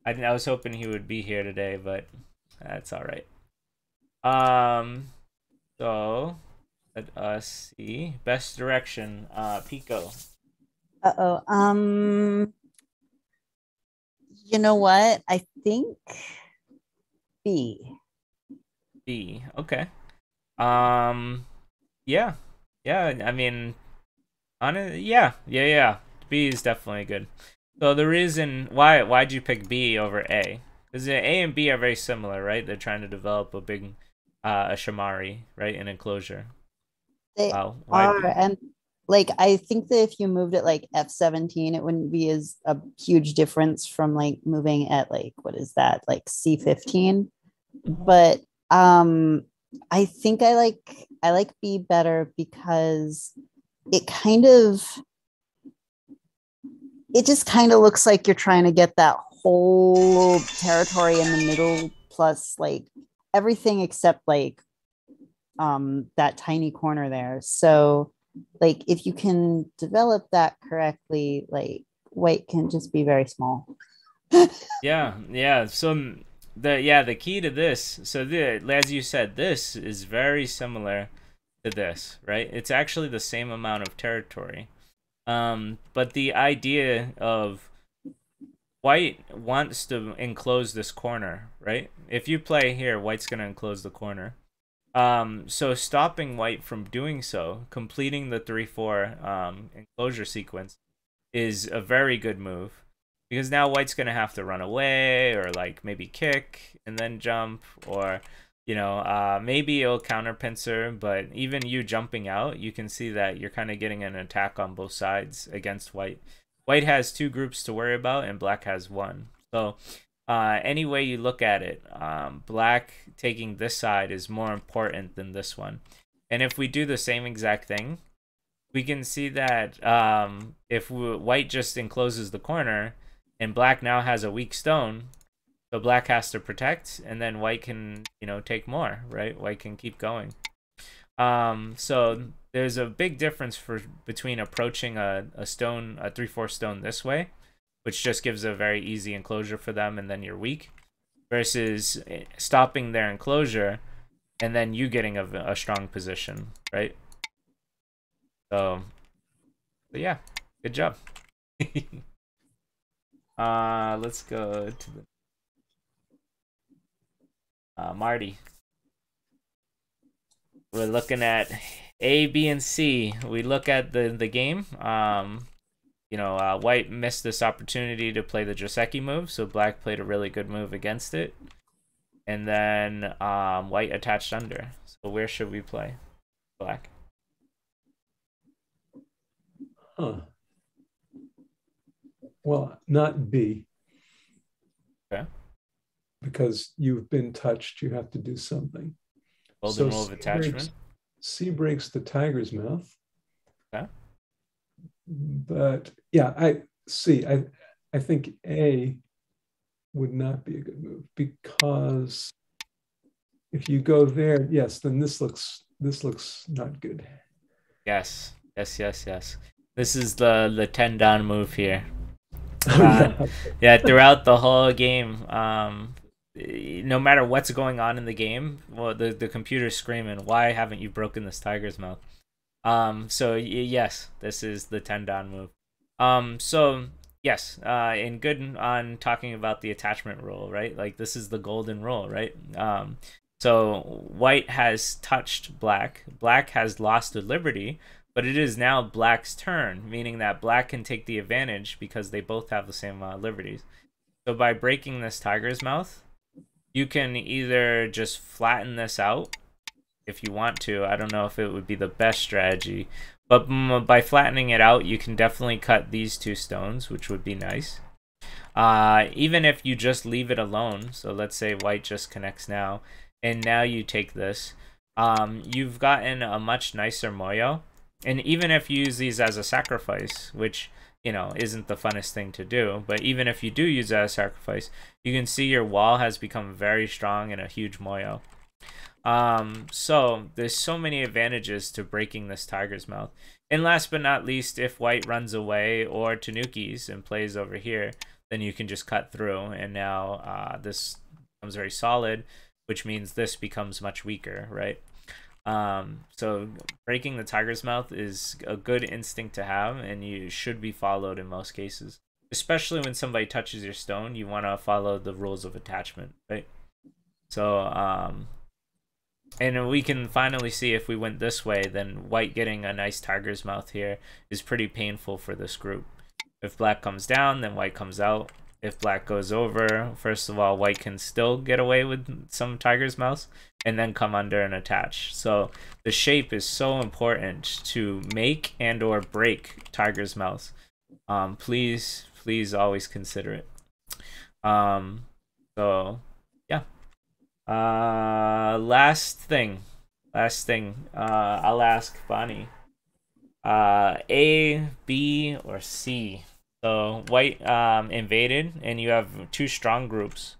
I, I was hoping he would be here today, but that's all right. Um, so let us see. Best direction, uh, Pico. Uh oh. Um, you know what? I think B. B. Okay. Um, yeah, yeah, I mean, on it, yeah, yeah, yeah. B is definitely good. So the reason why why'd you pick B over A? Because A and B are very similar, right? They're trying to develop a big uh, a shimari, right, an enclosure. They wow. are, and like I think that if you moved it like F seventeen, it wouldn't be as a huge difference from like moving at like what is that like C fifteen, but um I think I like I like B better because it kind of it just kind of looks like you're trying to get that whole territory in the middle plus like everything except like um that tiny corner there. So like if you can develop that correctly, like white can just be very small. yeah, yeah. So the yeah the key to this so the as you said this is very similar to this right? It's actually the same amount of territory. Um but the idea of white wants to enclose this corner right? If you play here white's going to enclose the corner. Um so stopping white from doing so completing the 3-4 um enclosure sequence is a very good move because now white's gonna have to run away or like maybe kick and then jump or you know uh, maybe it'll counter pincer but even you jumping out you can see that you're kind of getting an attack on both sides against white. White has two groups to worry about and black has one. So uh, any way you look at it um, black taking this side is more important than this one. And if we do the same exact thing we can see that um, if we, white just encloses the corner and black now has a weak stone so black has to protect and then white can you know take more right? White can keep going. Um so there's a big difference for between approaching a, a stone a 3-4 stone this way which just gives a very easy enclosure for them and then you're weak versus eh, stopping their enclosure and then you getting a, a strong position right? So, so yeah good job Uh, let's go to the uh, Marty. We're looking at A, B, and C. We look at the the game. Um, you know, uh, White missed this opportunity to play the Joseki move, so Black played a really good move against it. And then um, White attached under. So where should we play? Black. Huh. Well, not B. Okay. Because you've been touched, you have to do something. Golden rule of C attachment. breaks, C breaks the tiger's mouth. Okay. But yeah, I see. I I think A would not be a good move because if you go there, yes, then this looks this looks not good. Yes, yes, yes, yes. This is the the ten down move here. Uh, yeah, throughout the whole game, um, no matter what's going on in the game, well, the the computer's screaming, "Why haven't you broken this tiger's mouth?" Um, so y- yes, this is the ten down move. Um, so yes, uh, and good on talking about the attachment rule, right? Like this is the golden rule, right? Um, so white has touched black, black has lost the liberty, but it is now black's turn, meaning that black can take the advantage because they both have the same uh, liberties. So by breaking this tiger's mouth, you can either just flatten this out if you want to. I don't know if it would be the best strategy, but by flattening it out, you can definitely cut these two stones, which would be nice. Uh, even if you just leave it alone, so let's say white just connects now, and now you take this, um, you've gotten a much nicer moyo and even if you use these as a sacrifice, which you know isn't the funnest thing to do, but even if you do use as a sacrifice, you can see your wall has become very strong and a huge moyo. Um, so there's so many advantages to breaking this tiger's mouth. And last but not least, if white runs away or tenukis and plays over here, then you can just cut through, and now uh, this becomes very solid, which means this becomes much weaker, right? Um, so breaking the tiger's mouth is a good instinct to have, and you should be followed in most cases. Especially when somebody touches your stone, you want to follow the rules of attachment, right? So, um, and we can finally see if we went this way, then white getting a nice tiger's mouth here is pretty painful for this group. If black comes down, then white comes out. If black goes over, first of all, white can still get away with some tiger's mouth and then come under and attach. So the shape is so important to make and or break tiger's mouth. Um, please, please always consider it. Um, so yeah. Uh, last thing, last thing. Uh, I'll ask Bonnie. Uh, A, B, or C. So white um invaded, and you have two strong groups.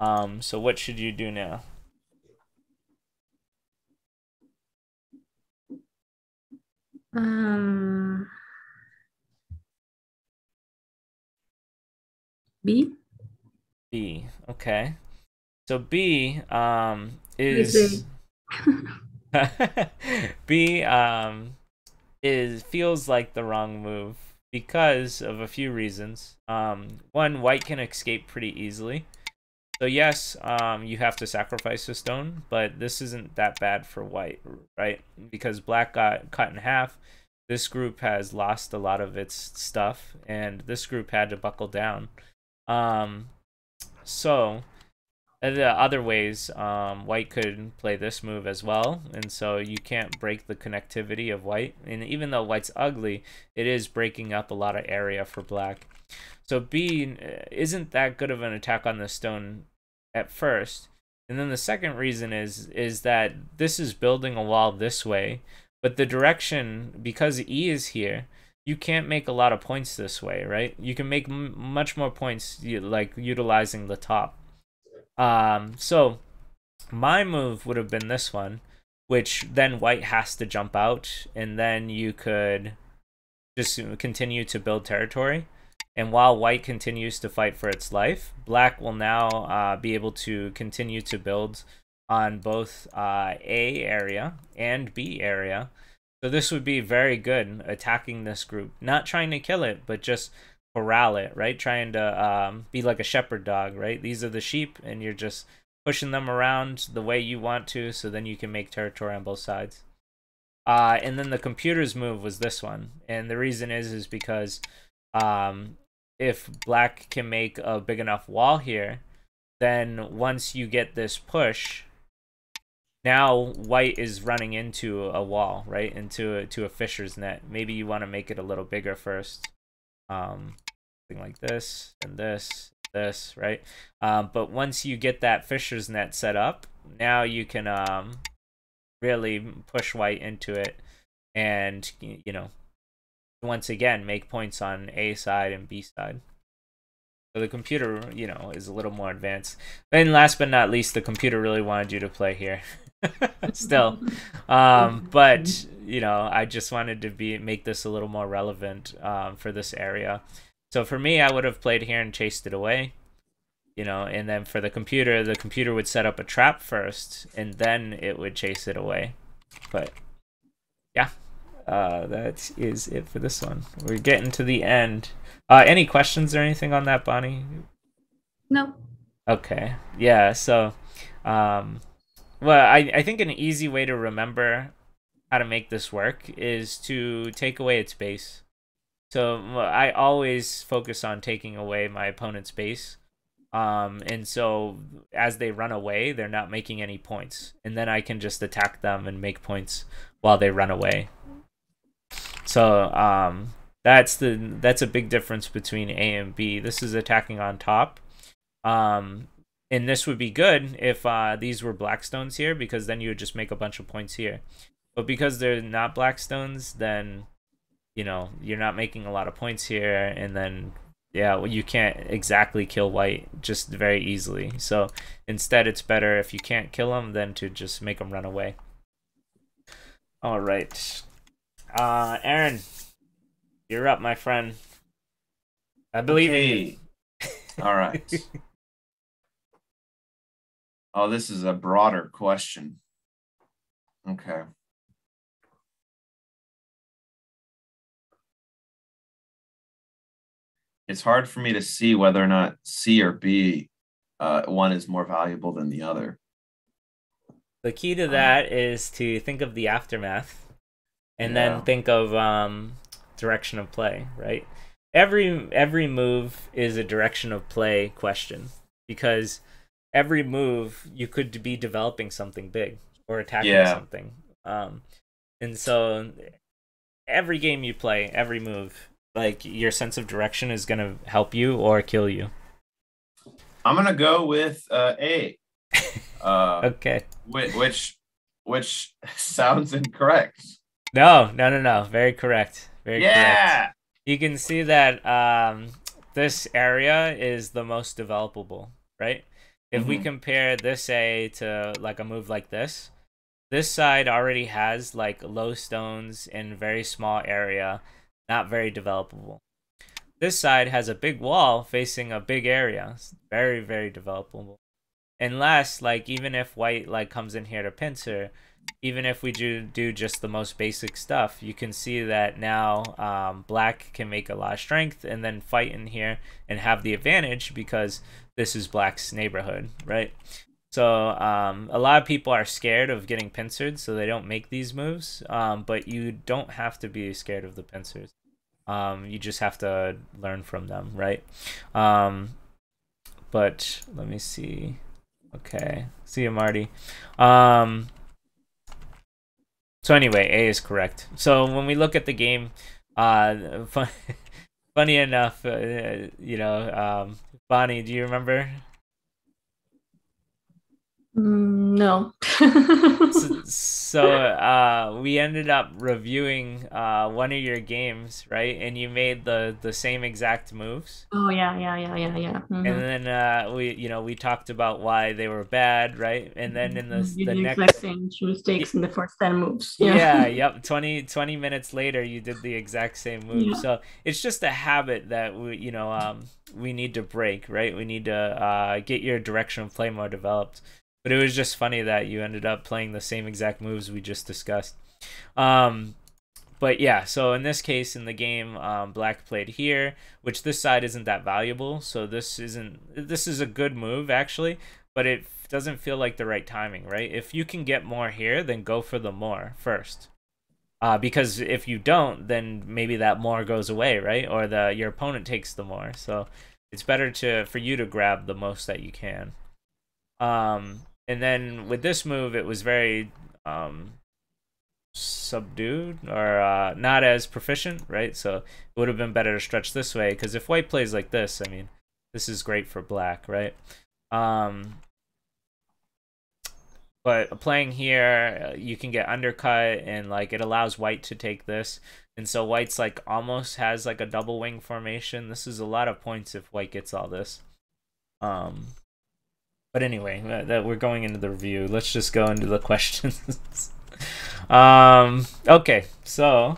Um, so what should you do now? Um, B. B. Okay. So B um is B um is feels like the wrong move because of a few reasons. Um one white can escape pretty easily. So yes, um you have to sacrifice a stone, but this isn't that bad for white, right? Because black got cut in half. This group has lost a lot of its stuff and this group had to buckle down. Um so the other ways, um, white could play this move as well, and so you can't break the connectivity of white. And even though white's ugly, it is breaking up a lot of area for black. So B isn't that good of an attack on the stone at first. And then the second reason is is that this is building a wall this way, but the direction because E is here, you can't make a lot of points this way, right? You can make much more points like utilizing the top. Um, so my move would have been this one, which then white has to jump out, and then you could just continue to build territory. And while white continues to fight for its life, black will now uh, be able to continue to build on both uh, A area and B area. So this would be very good attacking this group, not trying to kill it, but just corral it, right? Trying to um, be like a shepherd dog, right? These are the sheep, and you're just pushing them around the way you want to, so then you can make territory on both sides. Uh, and then the computer's move was this one, and the reason is is because um, if black can make a big enough wall here, then once you get this push, now white is running into a wall, right? Into a, to a fisher's net. Maybe you want to make it a little bigger first. Um, something like this and this, this, right? Um, but once you get that fisher's net set up, now you can um, really push white into it and, you know, once again, make points on A side and B side. So the computer, you know, is a little more advanced. And last but not least, the computer really wanted you to play here. Still, um, but you know, I just wanted to be make this a little more relevant um, for this area. So for me, I would have played here and chased it away. You know, and then for the computer, the computer would set up a trap first, and then it would chase it away. But yeah, uh, that is it for this one. We're getting to the end. Uh, any questions or anything on that, Bonnie? No. Okay. Yeah. So, um, well, I I think an easy way to remember how to make this work is to take away its base. So I always focus on taking away my opponent's base. Um, and so as they run away, they're not making any points. And then I can just attack them and make points while they run away. So um, that's the that's a big difference between A and B. This is attacking on top. Um, and this would be good if uh, these were black stones here because then you would just make a bunch of points here. But because they're not black stones, then you know you're not making a lot of points here, and then yeah, well, you can't exactly kill white just very easily. So instead, it's better if you can't kill them than to just make them run away. All right. Uh, Aaron, you're up, my friend. I believe okay. in you. All right. oh, this is a broader question. Okay. It's hard for me to see whether or not C or B, uh, one is more valuable than the other. The key to that um, is to think of the aftermath and yeah. then think of um, direction of play, right? Every every move is a direction of play question because every move you could be developing something big or attacking yeah. something. Um, and so every game you play, every move, like your sense of direction is going to help you or kill you. I'm going to go with uh, A. Uh, okay. Which, which which sounds incorrect. No, no, no, no. Very correct. Very correct. yeah! correct. You can see that um, this area is the most developable, right? If mm-hmm. we compare this A to like a move like this, this side already has like low stones in very small area, not very developable. This side has a big wall facing a big area, very very developable. Unless like even if white like comes in here to pincer, even if we do do just the most basic stuff, you can see that now um, black can make a lot of strength and then fight in here and have the advantage because this is black's neighborhood, right? So um, a lot of people are scared of getting pincered, so they don't make these moves. Um, but you don't have to be scared of the pincers. Um, you just have to learn from them, right? Um, but let me see. Okay, see you, Marty. Um, so anyway, A is correct. So when we look at the game, uh, fun, funny enough, uh, you know, um, Bonnie, do you remember no. so, so uh, we ended up reviewing uh, one of your games, right? And you made the the same exact moves. Oh yeah, yeah, yeah, yeah, yeah. Mm-hmm. And then uh, we, you know, we talked about why they were bad, right? And then in the you the next exact same mistakes in the first ten moves. Yeah. yeah, yep. 20, 20 minutes later, you did the exact same move. Yeah. So it's just a habit that we, you know, um, we need to break, right? We need to uh, get your direction of play more developed. But it was just funny that you ended up playing the same exact moves we just discussed. Um, but yeah, so in this case, in the game, um, black played here, which this side isn't that valuable. So this isn't. This is a good move actually, but it doesn't feel like the right timing, right? If you can get more here, then go for the more first. Uh, because if you don't, then maybe that more goes away, right? Or the your opponent takes the more. So it's better to for you to grab the most that you can. Um, and then with this move, it was very um, subdued or uh, not as proficient, right? So it would have been better to stretch this way because if white plays like this, I mean, this is great for black, right? Um, but playing here, uh, you can get undercut and like it allows white to take this. And so white's like almost has like a double wing formation. This is a lot of points if white gets all this. Um, but anyway, that, uh, that we're going into the review. Let's just go into the questions. um, okay, so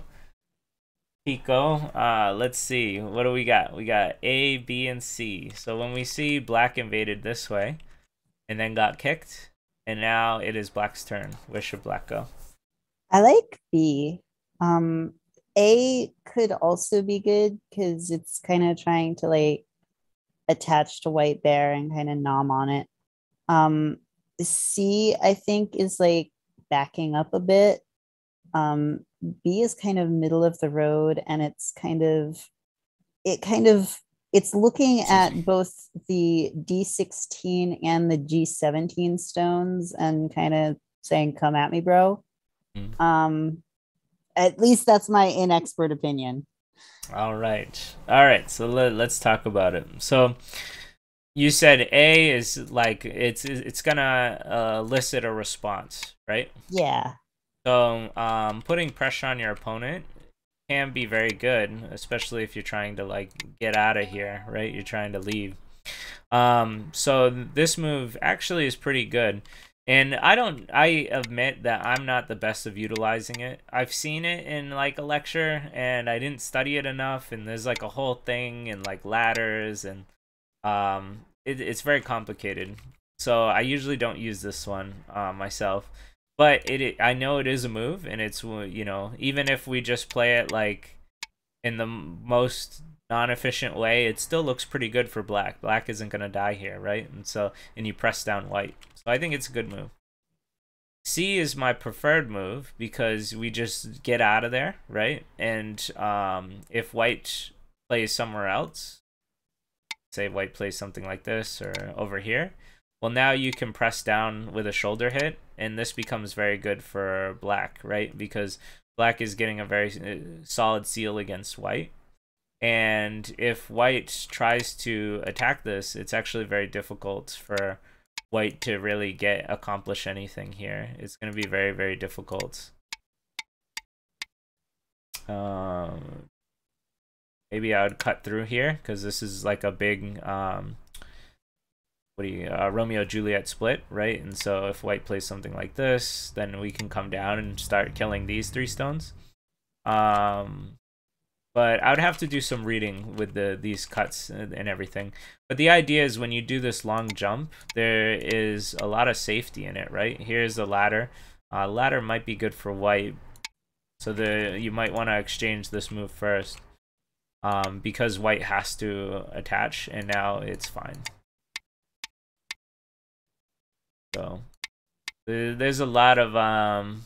Pico, uh, let's see. What do we got? We got A, B, and C. So when we see black invaded this way and then got kicked, and now it is black's turn. Where should black go? I like B. Um, A could also be good because it's kind of trying to like attach to white there and kind of nom on it. Um, C, I think, is like backing up a bit. Um, B is kind of middle of the road and it's kind of, it kind of it's looking at both the D16 and the G17 stones and kind of saying, come at me, bro. Mm. Um, at least that's my inexpert opinion. All right. All right. So let, let's talk about it. So you said A is like it's it's gonna uh, elicit a response, right? Yeah. So um, putting pressure on your opponent can be very good, especially if you're trying to like get out of here, right? You're trying to leave. Um, so this move actually is pretty good. And I don't I admit that I'm not the best of utilizing it. I've seen it in like a lecture and I didn't study it enough and there's like a whole thing and like ladders and um it, it's very complicated. So I usually don't use this one uh, myself but it, it I know it is a move, and it's you know even if we just play it like in the most non-efficient way, it still looks pretty good for black. Black isn't gonna die here, right? And so and you press down white, so I think it's a good move. C is my preferred move because we just get out of there, right? And um, if white plays somewhere else, say white plays something like this or over here, well, now you can press down with a shoulder hit, and this becomes very good for black, right? Because black is getting a very uh, solid seal against white. And if white tries to attack this, it's actually very difficult for white to really get accomplish anything here. It's going to be very, very difficult. Um, maybe I would cut through here because this is like a big um, what do you uh, Romeo Juliet split, right? And so if white plays something like this, then we can come down and start killing these three stones. Um, but I would have to do some reading with the these cuts and, everything. But the idea is when you do this long jump, there is a lot of safety in it, right? Here's the ladder. Uh, ladder might be good for white, so the you might want to exchange this move first, um, because white has to attach, and now it's fine. So there's a lot of um,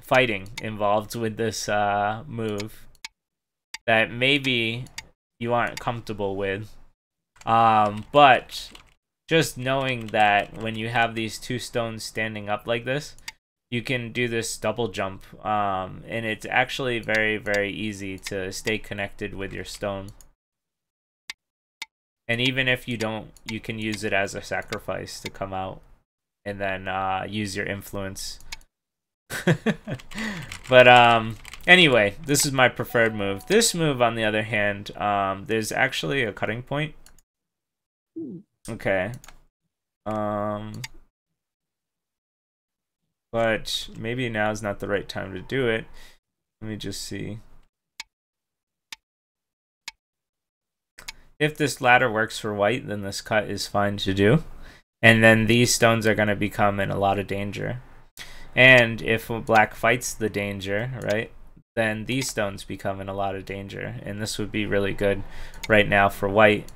fighting involved with this uh, move that maybe you aren't comfortable with. Um, but just knowing that when you have these two stones standing up like this, you can do this double jump. Um, and it's actually very, very easy to stay connected with your stone. And even if you don't, you can use it as a sacrifice to come out and then uh, use your influence. but um, anyway, this is my preferred move. This move, on the other hand, um, there's actually a cutting point. Okay. Um, but maybe now is not the right time to do it. Let me just see. If this ladder works for white, then this cut is fine to do and then these stones are going to become in a lot of danger. And if black fights the danger, right, then these stones become in a lot of danger. And this would be really good right now for white.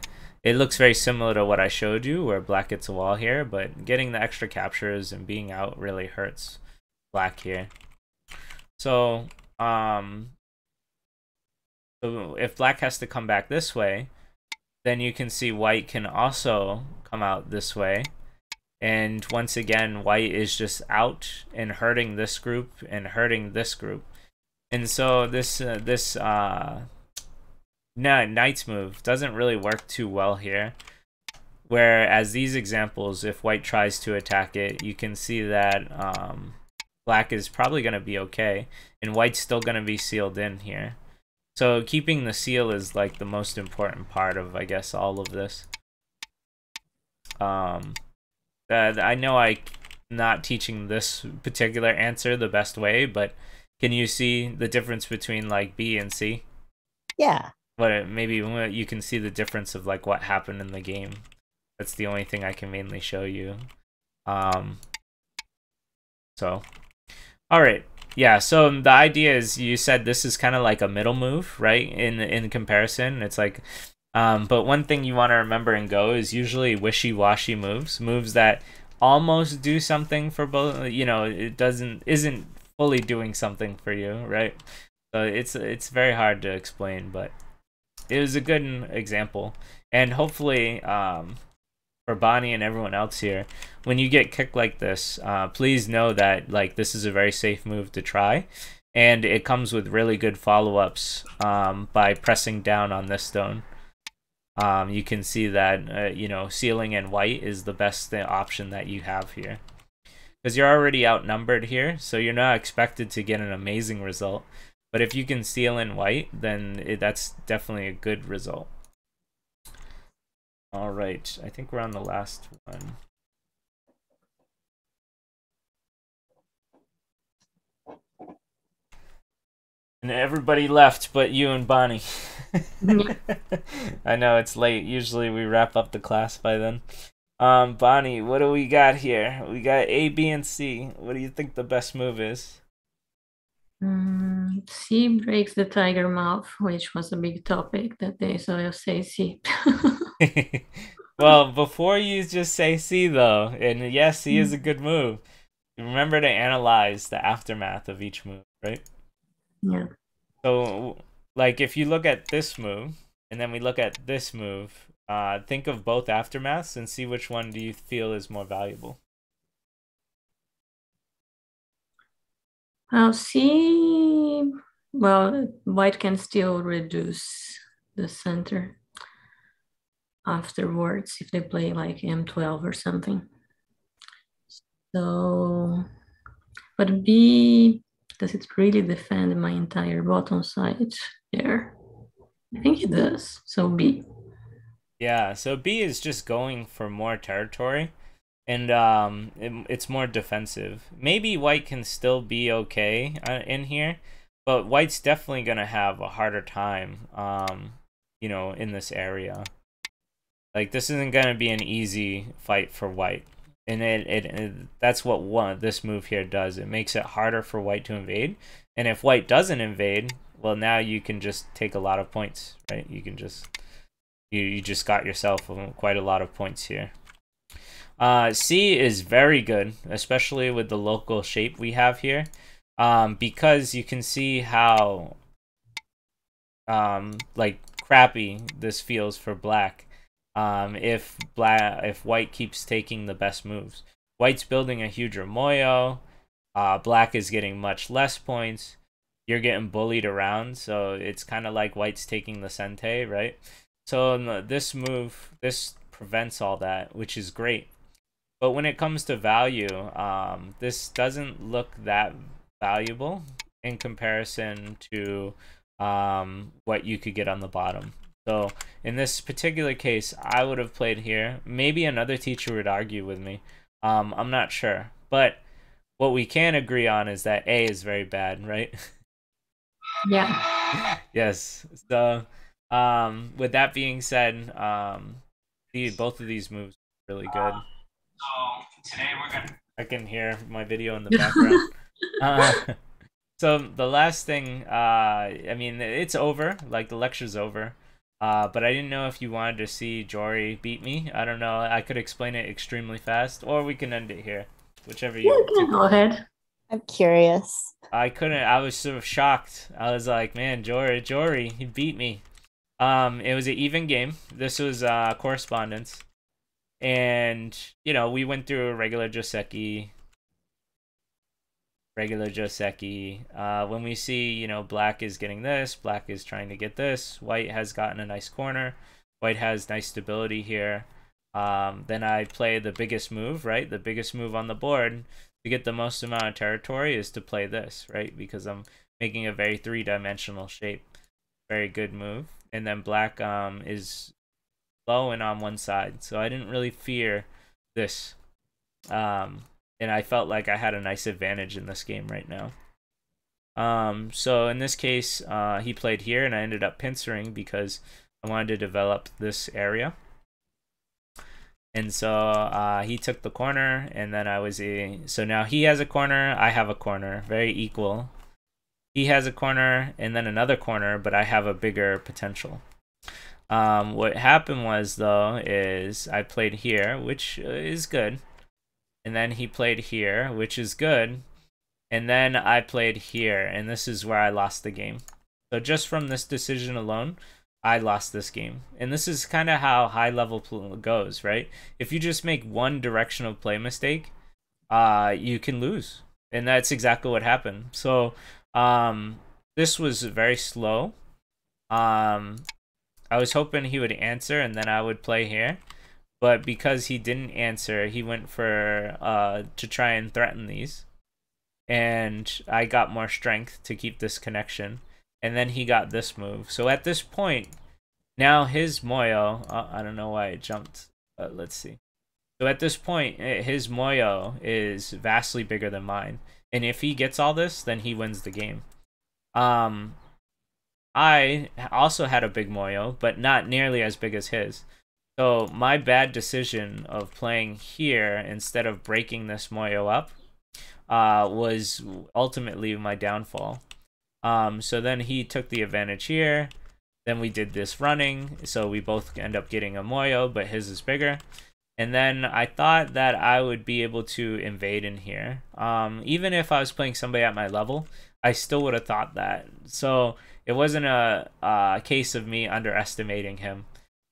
It looks very similar to what I showed you, where black gets a wall here, but getting the extra captures and being out really hurts black here. So um so if black has to come back this way, then you can see white can also come out this way. And once again, white is just out and hurting this group and hurting this group. And so this uh, this uh no, knight's move doesn't really work too well here. Whereas these examples, if white tries to attack it, you can see that um, black is probably going to be okay, and white's still going to be sealed in here. So keeping the seal is like the most important part of, I guess, all of this. Um, uh, I know I'm not teaching this particular answer the best way, but can you see the difference between like B and C? Yeah. But maybe you can see the difference of like what happened in the game. That's the only thing I can mainly show you. Um. So, all right, yeah. So the idea is, you said this is kind of like a middle move, right? In in comparison, it's like um, but one thing you want to remember in Go is usually wishy-washy moves, moves that almost do something for both. You know, it doesn't isn't fully doing something for you, right? So it's it's very hard to explain, but it was a good example, and hopefully, um, for Bonnie and everyone else here, when you get kicked like this, uh, please know that like this is a very safe move to try, and it comes with really good follow-ups um, by pressing down on this stone. Um, you can see that uh, you know sealing in white is the best option that you have here. Because you're already outnumbered here so you're not expected to get an amazing result but if you can seal in white then it, that's definitely a good result all right i think we're on the last one and everybody left but you and bonnie I know it's late. Usually we wrap up the class by then. Um, Bonnie, what do we got here? We got A, B, and C. What do you think the best move is? Mm, C breaks the tiger mouth, which was a big topic that day, so I'll say C. well, before you just say C though, and yes, C is a good move. Remember to analyze the aftermath of each move, right? Yeah. So like if you look at this move and then we look at this move, uh, think of both aftermaths and see which one do you feel is more valuable. I'll see. Well, white can still reduce the center afterwards if they play like M12 or something. So, but B, does it really defend my entire bottom side? there? I think it does. So B. Yeah, so B is just going for more territory and um it, it's more defensive. Maybe white can still be okay uh, in here, but white's definitely to have a harder time um you know in this area. Like this isn't to be an easy fight for white. And it, it, it that's what one this move here does. It makes it harder for white to invade. And if white doesn't invade, well now you can just take a lot of points right you can just you, you just got yourself quite a lot of points here uh, C is very good especially with the local shape we have here um, because you can see how um, like crappy this feels for black um, if black if white keeps taking the best moves white's building a huge Moyo uh, black is getting much less points you're getting bullied around. So it's kind of like White's taking the Sente, right? So this move, this prevents all that, which is great. But when it comes to value, um, this doesn't look that valuable in comparison to um, what you could get on the bottom. So in this particular case, I would have played here. Maybe another teacher would argue with me. Um, I'm not sure. But what we can agree on is that A is very bad, right? Yeah. yes. So, um, with that being said, um, the, both of these moves are really good. So today we're gonna. I can hear my video in the background. uh, so the last thing, uh, I mean, it's over. Like the lecture's over. Uh, but I didn't know if you wanted to see Jory beat me. I don't know. I could explain it extremely fast, or we can end it here, whichever you. Yeah, go ahead. I'm curious. I couldn't. I was sort of shocked. I was like, man, Jory, Jory, he beat me. Um, it was an even game. This was uh correspondence, and you know we went through a regular Joseki. Regular Joseki. Uh, when we see, you know, black is getting this, black is trying to get this, white has gotten a nice corner, white has nice stability here. Um, then I play the biggest move, right? The biggest move on the board to get the most amount of territory is to play this, right? Because I'm making a very three-dimensional shape. Very good move. And then black um, is low and on one side. So I didn't really fear this. Um, and I felt like I had a nice advantage in this game right now. Um, so in this case, uh, he played here and I ended up pincering because I wanted to develop this area. And so uh, he took the corner, and then I was a. So now he has a corner, I have a corner, very equal. He has a corner, and then another corner, but I have a bigger potential. Um, what happened was though is I played here, which is good, and then he played here, which is good, and then I played here, and this is where I lost the game. So just from this decision alone, I lost this game. And this is kind of how high level goes, right? If you just make one directional play mistake, uh, you can lose. And that's exactly what happened. So, um, this was very slow. Um, I was hoping he would answer and then I would play here. But because he didn't answer, he went for uh, to try and threaten these. And I got more strength to keep this connection and then he got this move. So at this point, now his Moyo, uh, I don't know why it jumped, but let's see. So at this point, eh, his Moyo is vastly bigger than mine. And if he gets all this, then he wins the game. Um, I also had a big Moyo, but not nearly as big as his. So my bad decision of playing here instead of breaking this Moyo up uh, was ultimately my downfall. Um, so then he took the advantage here. Then we did this running, so we both end up getting a Moyo, but his is bigger. And then I thought that I would be able to invade in here. Um, even if I was playing somebody at my level, I still would have thought that. So it wasn't a, a case of me underestimating him.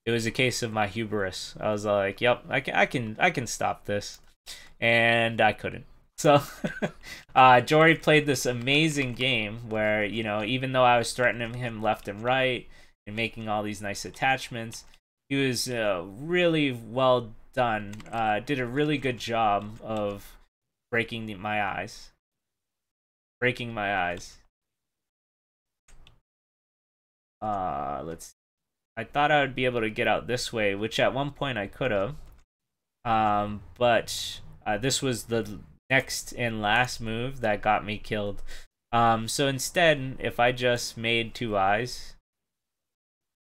It was a case of my hubris. I was like, "Yep, I can, I can, I can stop this," and I couldn't. So, uh, Jory played this amazing game where, you know, even though I was threatening him left and right and making all these nice attachments, he was uh, really well done. Uh, did a really good job of breaking the, my eyes. Breaking my eyes. Uh, let's. I thought I would be able to get out this way, which at one point I could have. Um, but uh, this was the next and last move that got me killed. Um, so instead, if I just made two eyes,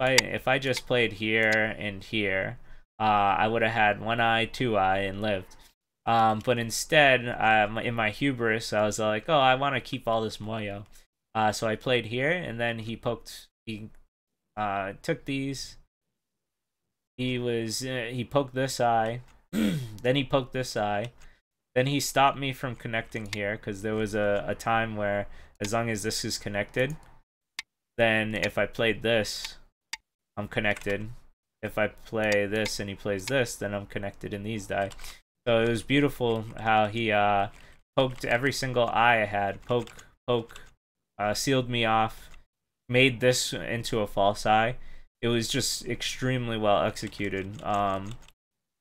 if I, if I just played here and here, uh, I would have had one eye, two eye, and lived. Um, but instead, um, in my hubris, I was like, oh, I want to keep all this Moyo. Uh, so I played here, and then he poked, he uh, took these. He was, uh, he poked this eye, then he poked this eye, then he stopped me from connecting here because there was a, a time where as long as this is connected, then if I played this, I'm connected. If I play this and he plays this, then I'm connected in these die. So it was beautiful how he uh, poked every single eye I had. Poke, poke, uh, sealed me off, made this into a false eye. It was just extremely well executed. Um,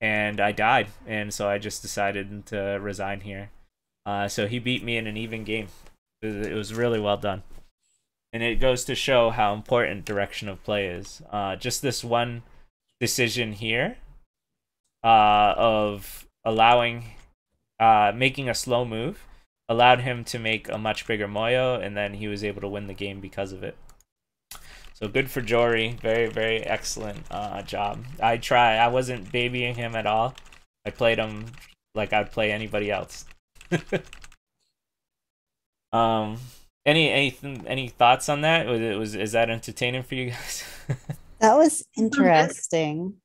and I died, and so I just decided to resign here. Uh, so he beat me in an even game. It was really well done, and it goes to show how important direction of play is. Uh, just this one decision here uh, of allowing, uh, making a slow move, allowed him to make a much bigger Moyo, and then he was able to win the game because of it. So good for Jory. Very, very excellent uh, job. I try. I wasn't babying him at all. I played him like I'd play anybody else. um, any anything any thoughts on that? Was it was is that entertaining for you guys? that was interesting.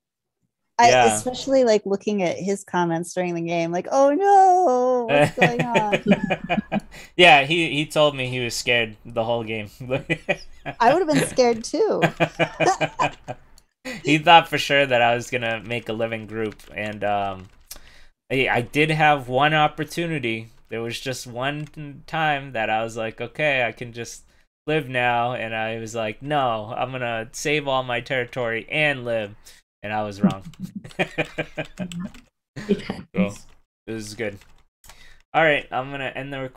I yeah. especially like looking at his comments during the game, like, oh no, what's going on? Yeah, he he told me he was scared the whole game. I would have been scared too. he thought for sure that I was gonna make a living group, and um, I, I did have one opportunity. There was just one time that I was like, okay, I can just live now, and I was like, no, I'm gonna save all my territory and live, and I was wrong. cool. This is good. All right, I'm gonna end the recording.